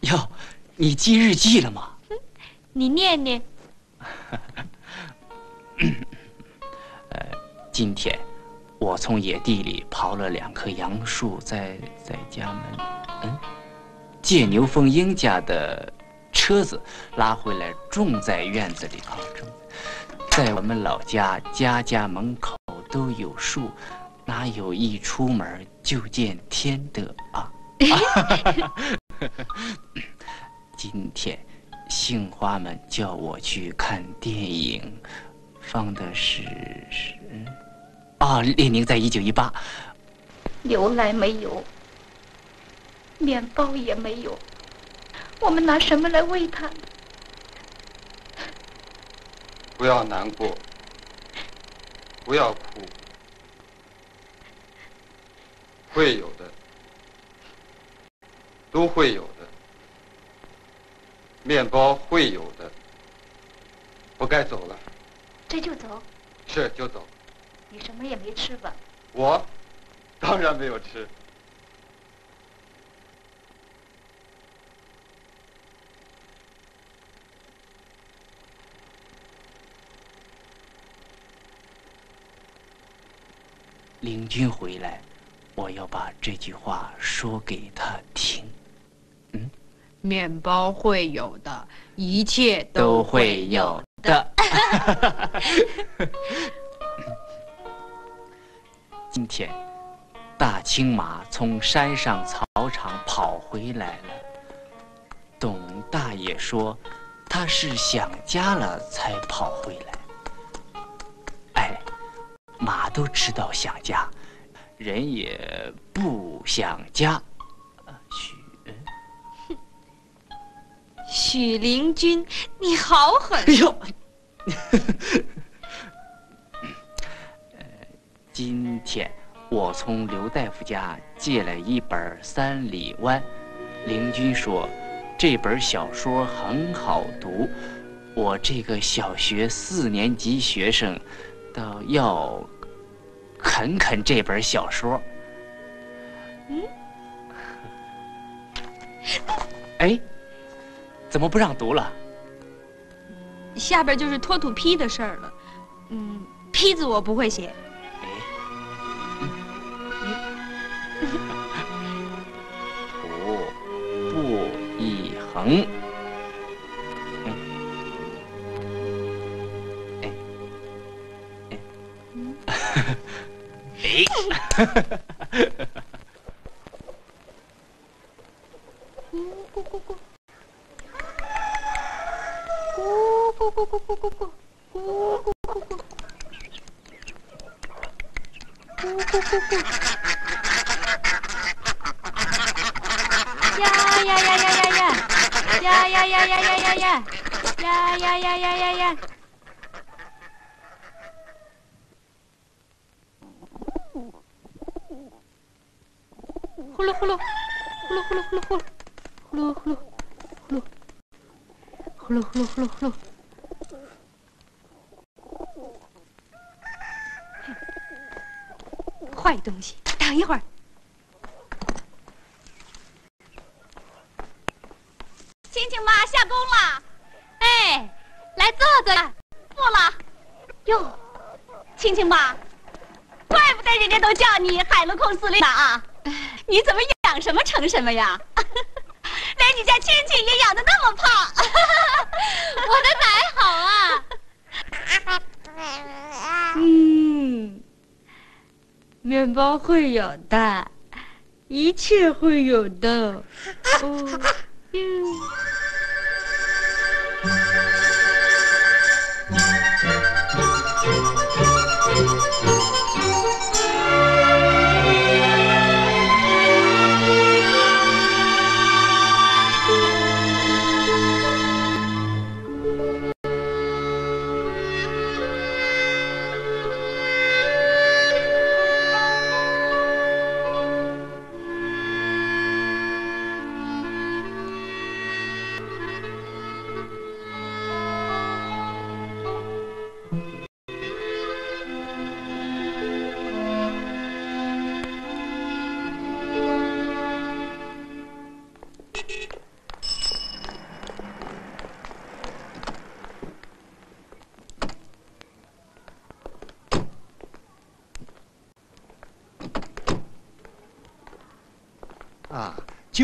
哟，你记日记了吗？你念念。今天我从野地里刨了两棵杨树，在在家门，嗯，借牛凤英家的车子拉回来，种在院子里啊。种在我们老家，家家门口都有树，哪有一出门就见天的啊？今天杏花们叫我去看电影，放的是是啊，列宁在一九一八。牛奶没有，面包也没有，我们拿什么来喂他？不要难过，不要哭，会有的，都会有的，面包会有的。我该走了，这就走？是就走。你什么也没吃吧？我当然没有吃。领军回来，我要把这句话说给他听。嗯面包会有的，一切都会有的。今天，大青马从山上草场跑回来了。董大爷说，他是想家了才跑回来。哎，马都知道想家，人也不想家。许 许灵君，你好狠！哎呦，今天我从刘大夫家借了一本《三里湾》，邻居说这本小说很好读，我这个小学四年级学生，倒要啃啃这本小说。嗯，哎。怎么不让读了？下边就是脱土坯的事儿了。嗯，坯子我不会写。一横。哎。哎。哎！养什么成什么呀？连你家亲戚也养的那么胖。我的奶好啊。嗯，面包会有的，一切会有的。哦，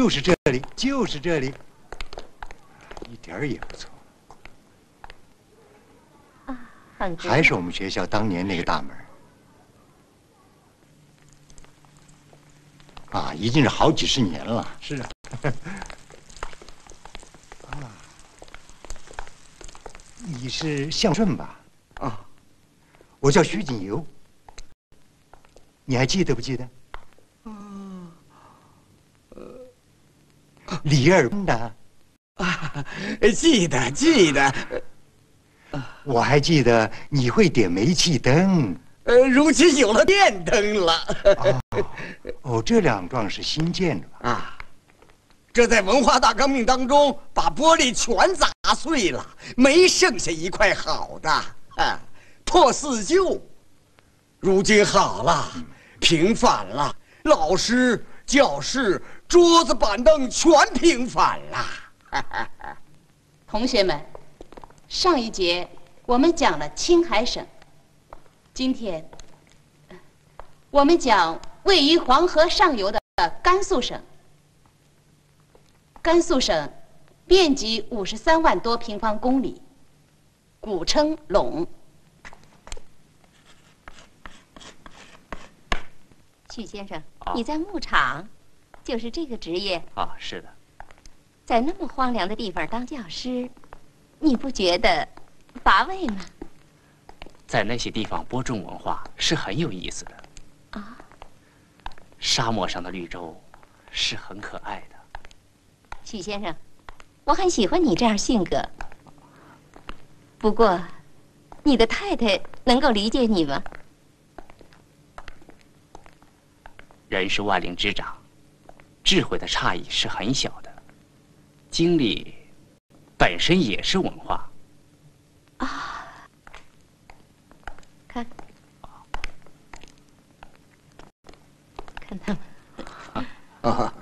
就是这里，就是这里，一点儿也不错，很还是我们学校当年那个大门。啊，已经是好几十年了。是啊。啊，你是向顺吧？啊，我叫徐锦游，你还记得不记得？李二公的，啊，记得记得，我还记得你会点煤气灯。呃，如今有了电灯了。哦，这两幢是新建的吧？啊，这在文化大革命当中把玻璃全砸碎了，没剩下一块好的，啊，破四旧。如今好了，平反了，老师、教室、桌子、板凳全平反了。同学们，上一节我们讲了青海省，今天我们讲位于黄河上游的甘肃省。甘肃省面积五十三万多平方公里，古称陇。许先生，你在牧场，就是这个职业，啊，是的，在那么荒凉的地方当教师，你不觉得乏味吗？在那些地方播种文化是很有意思的。啊，沙漠上的绿洲是很可爱的。许先生，我很喜欢你这样性格。不过，你的太太能够理解你吗？人是万灵之长，智慧的差异是很小的，经历本身也是文化。啊，看，看他们。啊，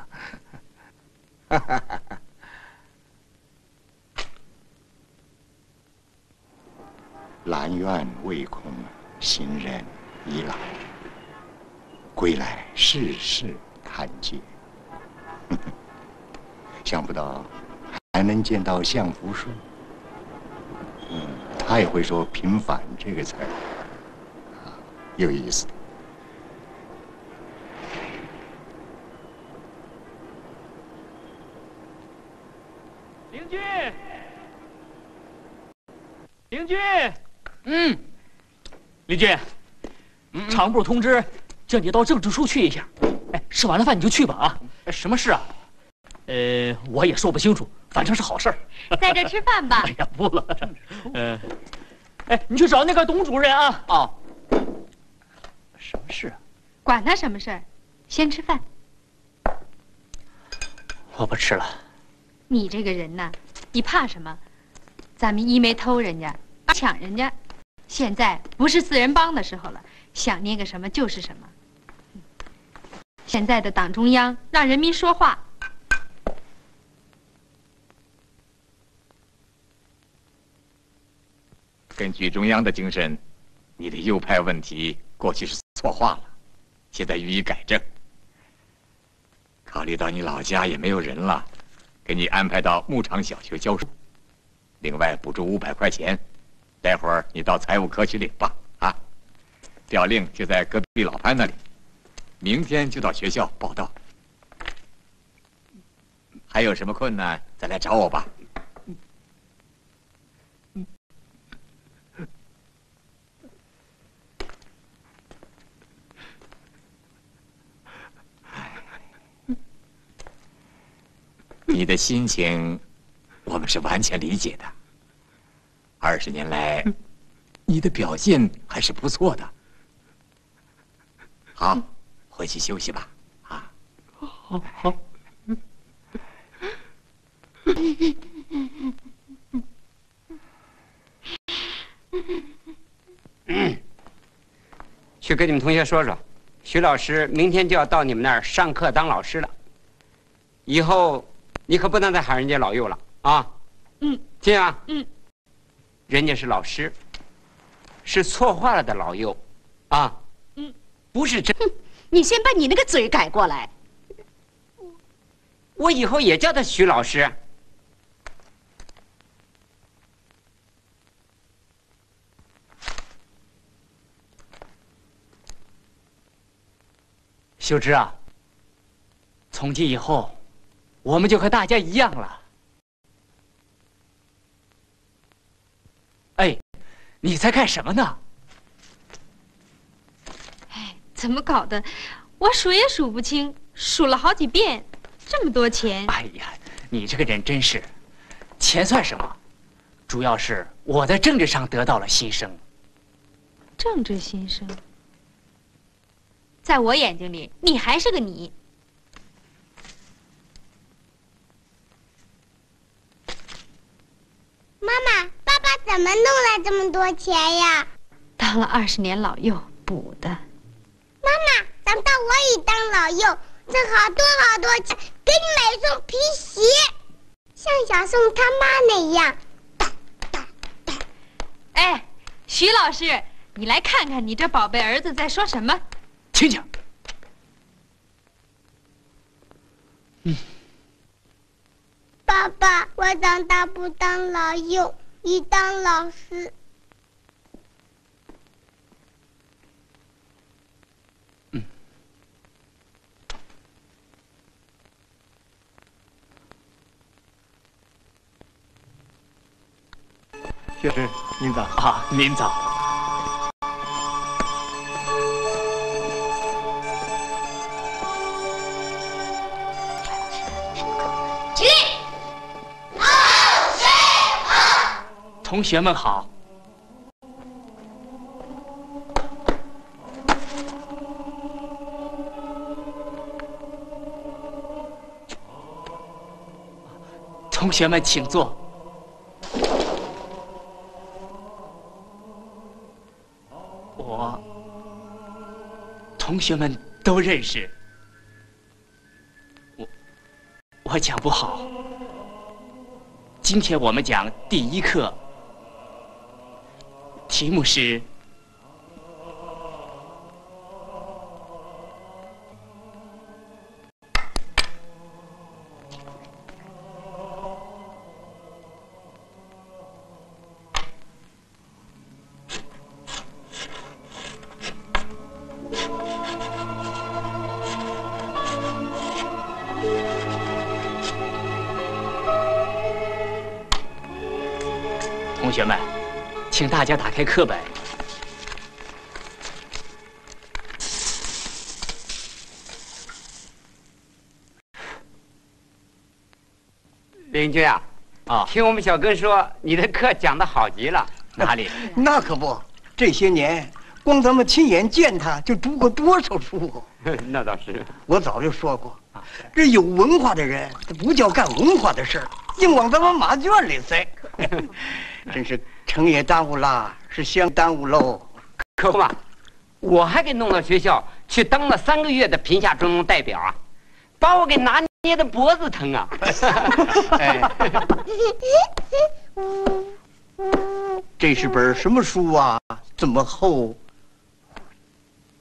哈哈哈！兰苑未空，行人已老。归来，世事看尽。想不到还能见到相福叔。嗯，他也会说“平凡”这个词儿，啊，有意思。林军，林军，嗯，林军，常部通知。叫你到政治处去一下，哎，吃完了饭你就去吧啊！什么事啊？呃，我也说不清楚，反正是好事儿。在这吃饭吧。哎呀，不了。呃，哎，你去找那个董主任啊。哦。什么事啊？管他什么事儿，先吃饭。我不吃了。你这个人呐，你怕什么？咱们一没偷人家，二抢人家，现在不是四人帮的时候了，想捏个什么就是什么。现在的党中央让人民说话，根据中央的精神，你的右派问题过去是错话了，现在予以改正。考虑到你老家也没有人了，给你安排到牧场小学教书，另外补助五百块钱，待会儿你到财务科去领吧。啊，调令就在隔壁老潘那里，明天就到学校报到。还有什么困难再来找我吧。你的心情，我们是完全理解的。二十年来，你的表现还是不错的。好，回去休息吧。啊，好好。嗯，去跟你们同学说说，徐老师明天就要到你们那儿上课当老师了。以后你可不能再喊人家老幼了啊！嗯，听啊！嗯，人家是老师，是错话了的老幼，啊！嗯，不是真。你先把你那个嘴改过来。我以后也叫他徐老师。秀芝啊，从今以后，我们就和大家一样了。哎，你在干什么呢？哎，怎么搞的？我数也数不清，数了好几遍，这么多钱。哎呀，你这个人真是，钱算什么？主要是我在政治上得到了新生。政治新生，在我眼睛里，你还是个你。妈妈，爸爸怎么弄来这么多钱呀？当了二十年老幼补的。妈妈，长大我也当老幼，挣好多好多钱，给你买双皮鞋，像小宋他妈那样。哎，徐老师，你来看看你这宝贝儿子在说什么。听听。爸爸，我长大不当老幼，你当老师。学生，您早。啊，您早。起立！同学们好。同学们，请坐。同学们都认识。我我讲不好。今天我们讲第一课，题目是开课本。邻居啊，啊，听我们小哥说，你的课讲的好极了。哪里？那可不，这些年光咱们亲眼见他，就读过多少书。那倒是。我早就说过，这有文化的人，他不叫干文化的事儿，硬往咱们马圈里塞。真是成也耽误啦，是相耽误喽。可不嘛，我还给弄到学校去当了三个月的贫下中农代表啊，把我给拿捏的脖子疼啊。哎，这是本什么书啊？这么厚，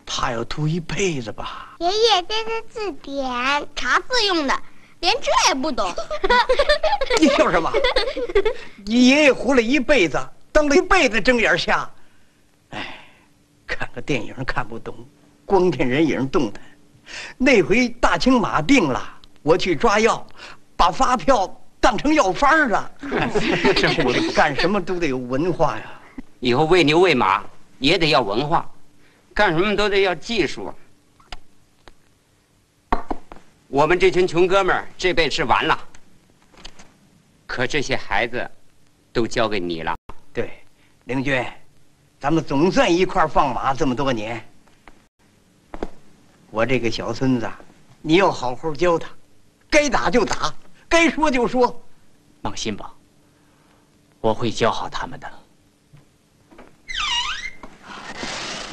怕要读一辈子吧？爷爷，这是字典，查字用的，连这也不懂。你笑什么？你爷爷活了一辈子，当了一辈子睁眼瞎。哎，看个电影看不懂，光看人影动弹。那回大清马定了，我去抓药，把发票当成药方了。我 干什么都得有文化呀。以后喂牛喂马也得要文化，干什么都得要技术。我们这群穷哥们儿这辈子是完了，可这些孩子都交给你了。对，凌军，咱们总算一块儿放马这么多年。我这个小孙子，你要好好教他，该打就打，该说就说。放心吧，我会教好他们的。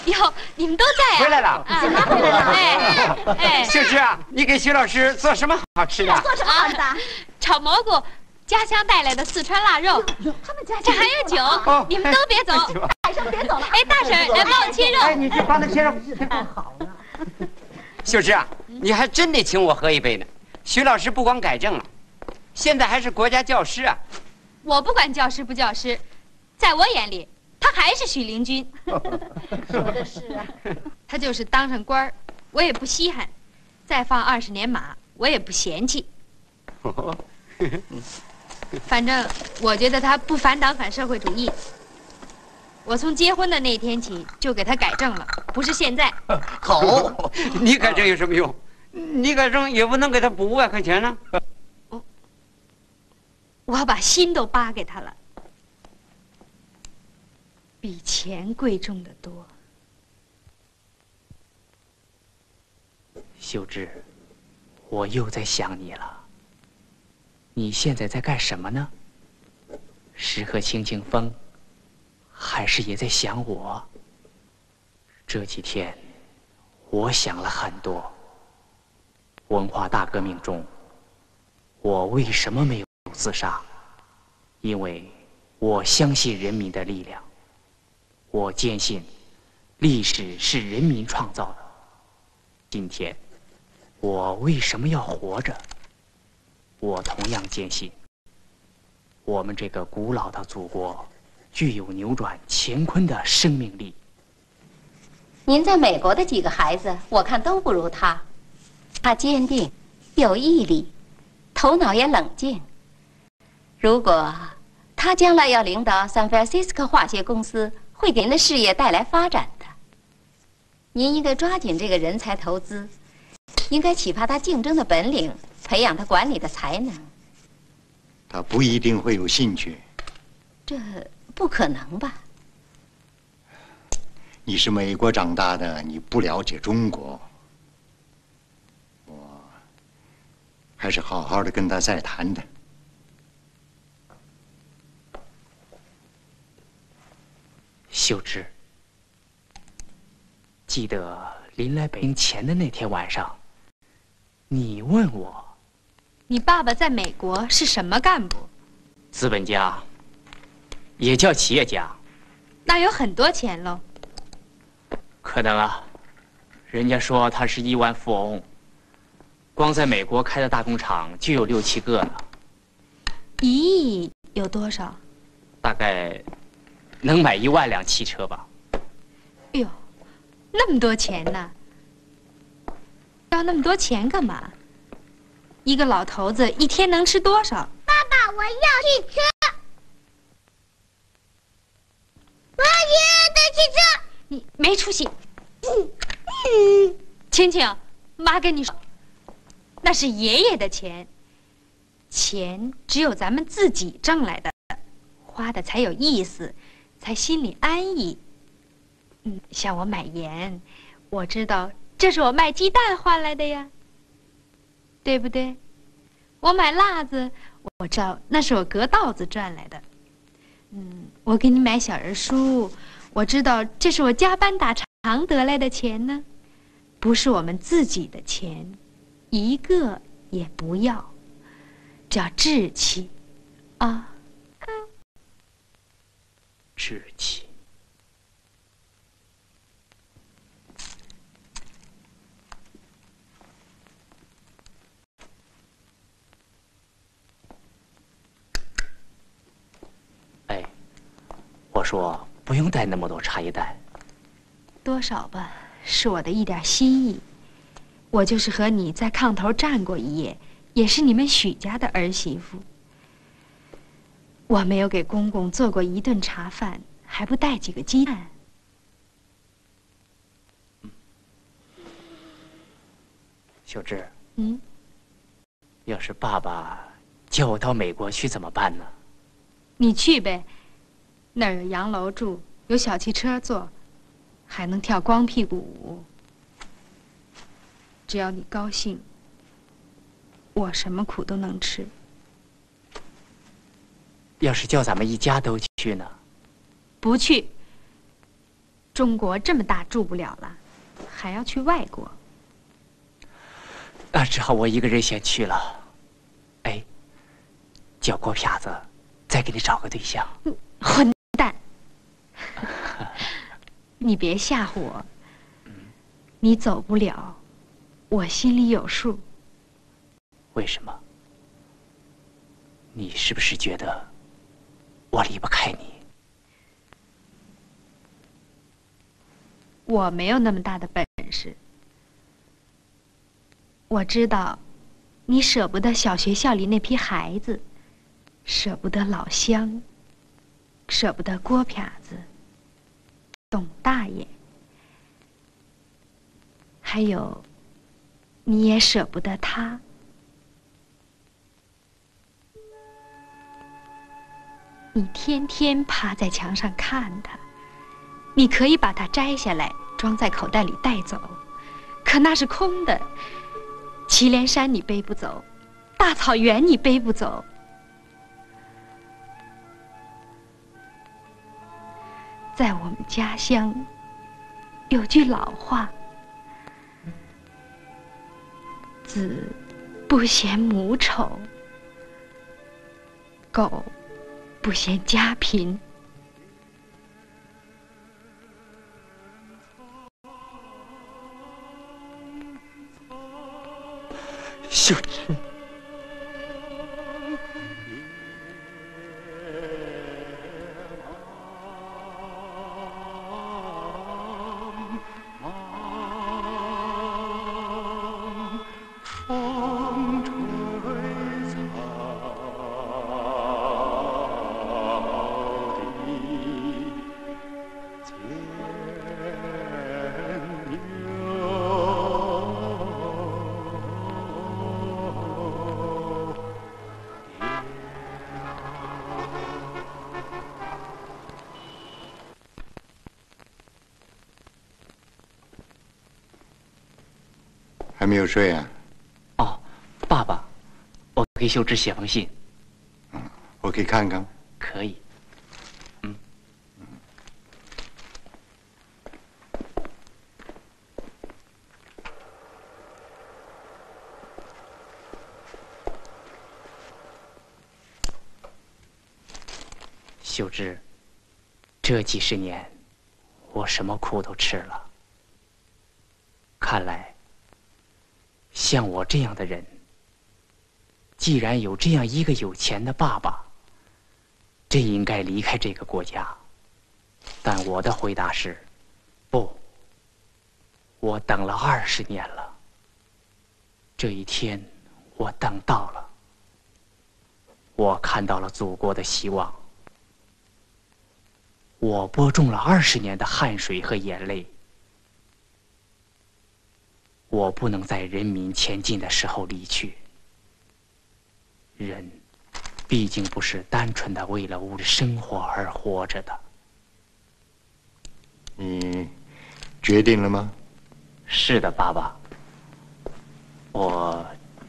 哟，你们都在啊！回来了，啊，回来了！哎 哎，秀芝啊，你给徐老师做什么好吃的？做什么好吃的？炒蘑菇，家乡带来的四川腊肉。他们家这还有酒，你们都别走。大婶别走了。哎，大婶，来帮我切肉。哎，你去帮他切肉，好呢。秀芝啊，你还真得请我喝一杯呢。徐老师不光改正了，现在还是国家教师啊。我不管教师不教师，在我眼里。他还是许灵君，说的是啊，他就是当上官儿，我也不稀罕；再放二十年马，我也不嫌弃。反正我觉得他不反党反社会主义。我从结婚的那天起就给他改正了，不是现在。好，你改正有什么用？你改正也不能给他补五百块钱呢。我把心都扒给他了。比钱贵重的多。秀芝，我又在想你了。你现在在干什么呢？是和清清风，还是也在想我？这几天，我想了很多。文化大革命中，我为什么没有自杀？因为我相信人民的力量。我坚信，历史是人民创造的。今天，我为什么要活着？我同样坚信，我们这个古老的祖国具有扭转乾坤的生命力。您在美国的几个孩子，我看都不如他。他坚定，有毅力，头脑也冷静。如果他将来要领导 San Francisco 化学公司，会给您的事业带来发展的。您应该抓紧这个人才投资，应该启发他竞争的本领，培养他管理的才能。他不一定会有兴趣。这不可能吧？你是美国长大的，你不了解中国。我还是好好的跟他再谈谈。秀芝，记得临来北京前的那天晚上，你问我，你爸爸在美国是什么干部？资本家，也叫企业家。那有很多钱喽。可能啊，人家说他是亿万富翁，光在美国开的大工厂就有六七个呢。一亿有多少？大概。能买一万辆汽车吧？哎呦，那么多钱呢！要那么多钱干嘛？一个老头子一天能吃多少？爸爸，我要汽车！我要爷爷的汽车！你没出息！青青，妈跟你说，那是爷爷的钱。钱只有咱们自己挣来的，花的才有意思。才心里安逸。嗯，像我买盐，我知道这是我卖鸡蛋换来的呀。对不对？我买辣子，我知道那是我割稻子赚来的。嗯，我给你买小人书，我知道这是我加班打长得来的钱呢，不是我们自己的钱，一个也不要，叫志气，啊。志气。哎，我说不用带那么多茶叶蛋。多少吧，是我的一点心意。我就是和你在炕头站过一夜，也是你们许家的儿媳妇。我没有给公公做过一顿茶饭，还不带几个鸡蛋。秀芝，嗯，要是爸爸叫我到美国去怎么办呢？你去呗，那儿有洋楼住，有小汽车坐，还能跳光屁股舞。只要你高兴，我什么苦都能吃。要是叫咱们一家都去呢？不去。中国这么大，住不了了，还要去外国。那只好我一个人先去了。哎，叫郭撇子再给你找个对象。混蛋！你别吓唬我。你走不了，我心里有数。为什么？你是不是觉得我离不开你？我没有那么大的本事。我知道，你舍不得小学校里那批孩子，舍不得老乡，舍不得郭撇子、董大爷，还有，你也舍不得他。你天天趴在墙上看他，你可以把它摘下来装在口袋里带走，可那是空的。祁连山你背不走，大草原你背不走。在我们家乡，有句老话：“子不嫌母丑，狗不嫌家贫。”秀芝，有睡啊？哦，爸爸，我给秀芝写封信。我可以看看。可以。秀芝，这几十年，我什么苦都吃了。看来，像我这样的人，既然有这样一个有钱的爸爸，真应该离开这个国家。但我的回答是，不。我等了二十年了，这一天我等到了，我看到了祖国的希望。我播种了二十年的汗水和眼泪，我不能在人民前进的时候离去。人毕竟不是单纯的为了物质生活而活着的。你决定了吗？是的，爸爸，我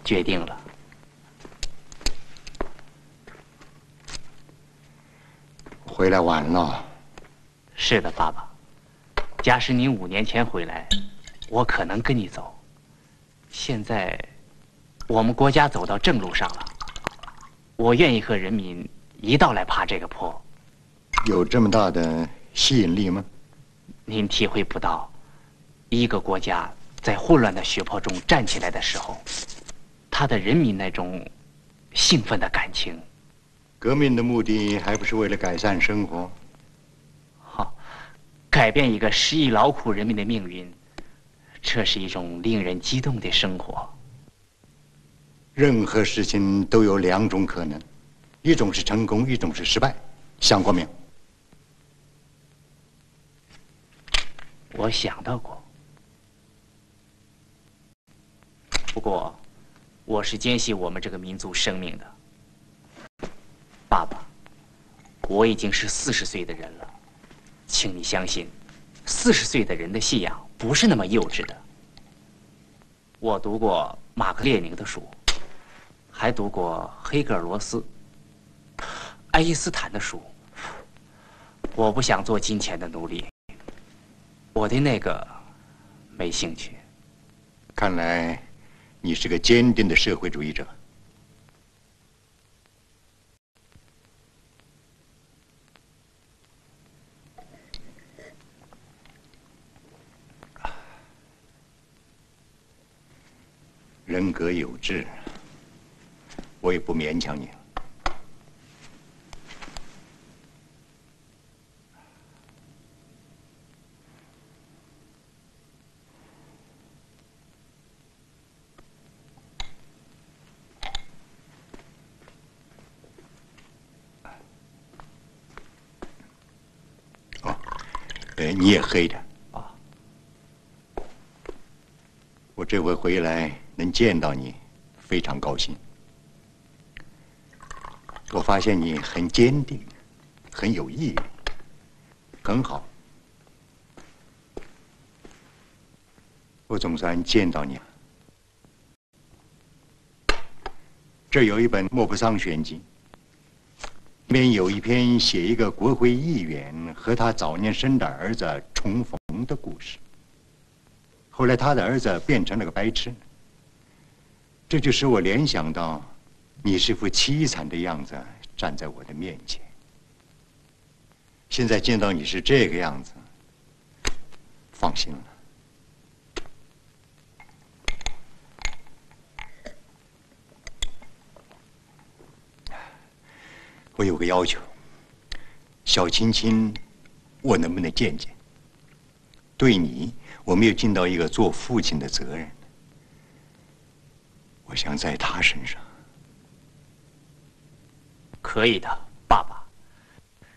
决定了。回来晚了。是的，爸爸。假使你五年前回来，我可能跟你走。现在，我们国家走到正路上了，我愿意和人民一道来爬这个坡。有这么大的吸引力吗？您体会不到，一个国家在混乱的血泊中站起来的时候，他的人民那种兴奋的感情。革命的目的还不是为了改善生活？好，改变一个十亿劳苦人民的命运，这是一种令人激动的生活。任何事情都有两种可能，一种是成功，一种是失败。想过没有？我想到过，不过我是坚信我们这个民族生命的。爸爸，我已经是四十岁的人了，请你相信，四十岁的人的信仰不是那么幼稚的。我读过马克列宁的书，还读过黑格尔罗斯、爱因斯坦的书。我不想做金钱的奴隶，我对那个没兴趣。看来，你是个坚定的社会主义者。人格有志，我也不勉强你了。哦，呃，你也喝一点。啊，我这回回来。能见到你，非常高兴。我发现你很坚定，很有毅力，很好。我总算见到你了。这有一本莫泊桑选集，里面有一篇写一个国会议员和他早年生的儿子重逢的故事。后来他的儿子变成了个白痴。这就使我联想到，你是副凄惨的样子站在我的面前。现在见到你是这个样子，放心了。我有个要求，小青青，我能不能见见？对你，我没有尽到一个做父亲的责任。我想在他身上，可以的，爸爸。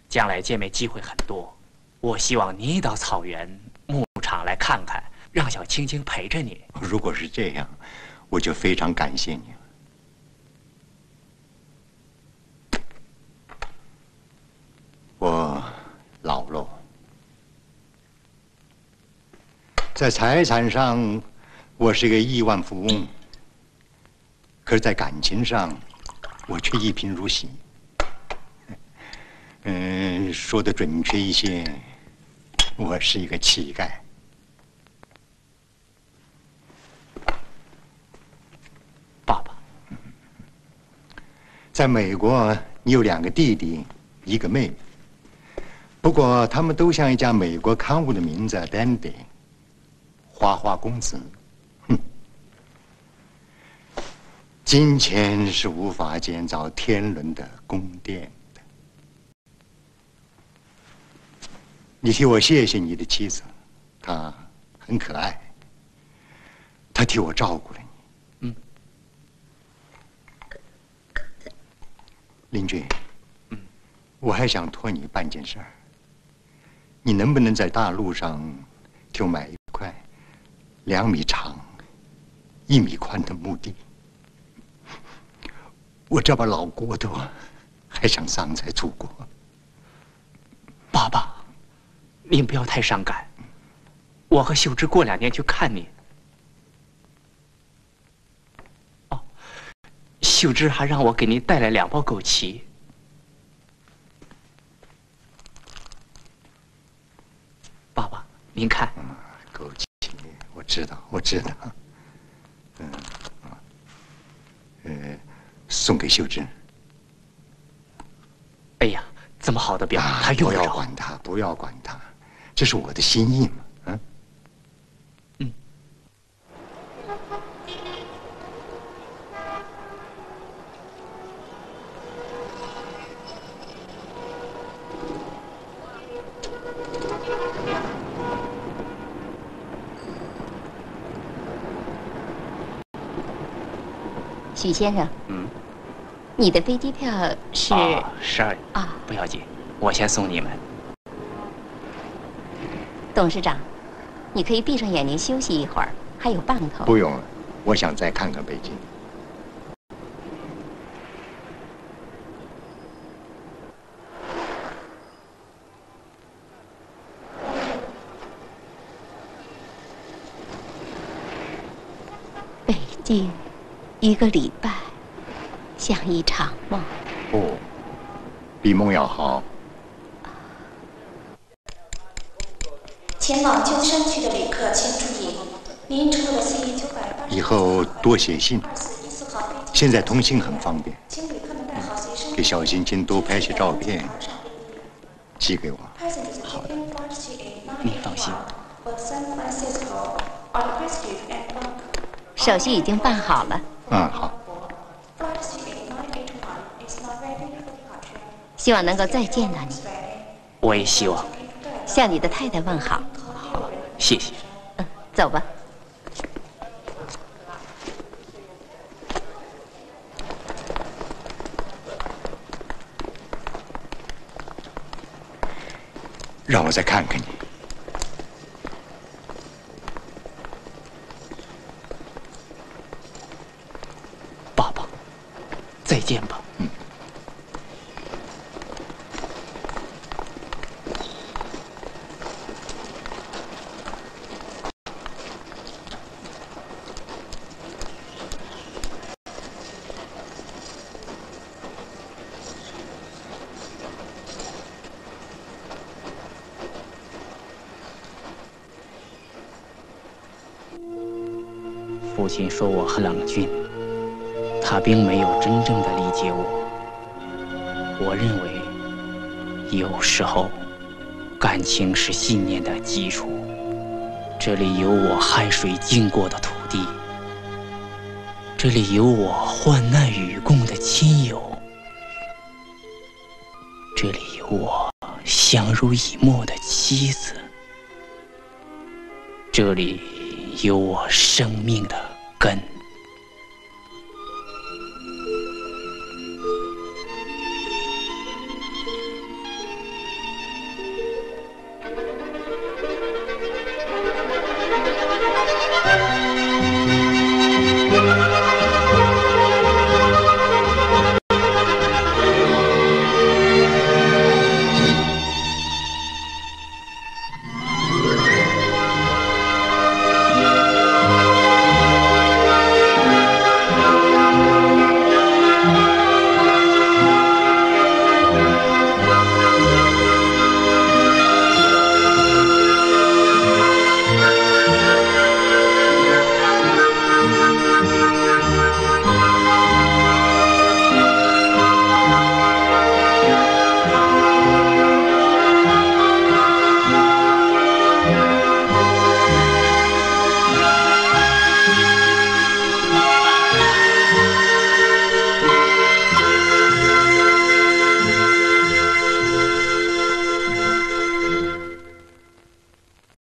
将来见面机会很多，我希望你到草原牧场来看看，让小青青陪着你。如果是这样，我就非常感谢你了。我老了，在财产上，我是个亿万富翁。可是，在感情上，我却一贫如洗。嗯，说的准确一些，我是一个乞丐。爸爸，在美国，你有两个弟弟，一个妹妹。不过，他们都像一家美国刊物的名字 “Dandy”，花花公子。金钱是无法建造天伦的宫殿的。你替我谢谢你的妻子，她很可爱。她替我照顾了你。嗯。林俊，嗯，我还想托你办件事儿。你能不能在大路上就买一块两米长、一米宽的墓地？我这把老骨头还想丧在祖国。爸爸，您不要太伤感。我和秀芝过两年去看您。哦，秀芝还让我给您带来两包枸杞。爸爸，您看，枸杞，我知道，我知道。嗯，啊，呃，送给秀珍。哎呀，这么好的表，他用不要。管他，不要管他，这是我的心意嘛，嗯。许先生，嗯，你的飞机票是？哦，十二啊，不要紧，我先送你们。董事长，你可以闭上眼睛休息一会儿，还有棒头。不用了，我想再看看北京。北京，一个礼拜，像一场梦。不，比梦要好。前往鸠山区的旅客请注意，您乘坐的 C 九百八以后多写信，现在通信很方便。请旅客们带好随身给小星星多拍些照片，寄给我。好的，您放心。手续已经办好了，嗯，好。希望能够再见到你，我也希望。向你的太太问好。好谢谢。嗯，走吧。让我再看看你。爸爸，再见吧。嗯。说我很冷峻，他并没有真正的理解我。我认为，有时候，感情是信念的基础。这里有我汗水浸过的土地，这里有我患难与共的亲友，这里有我相濡以沫的妻子，这里有我生命的。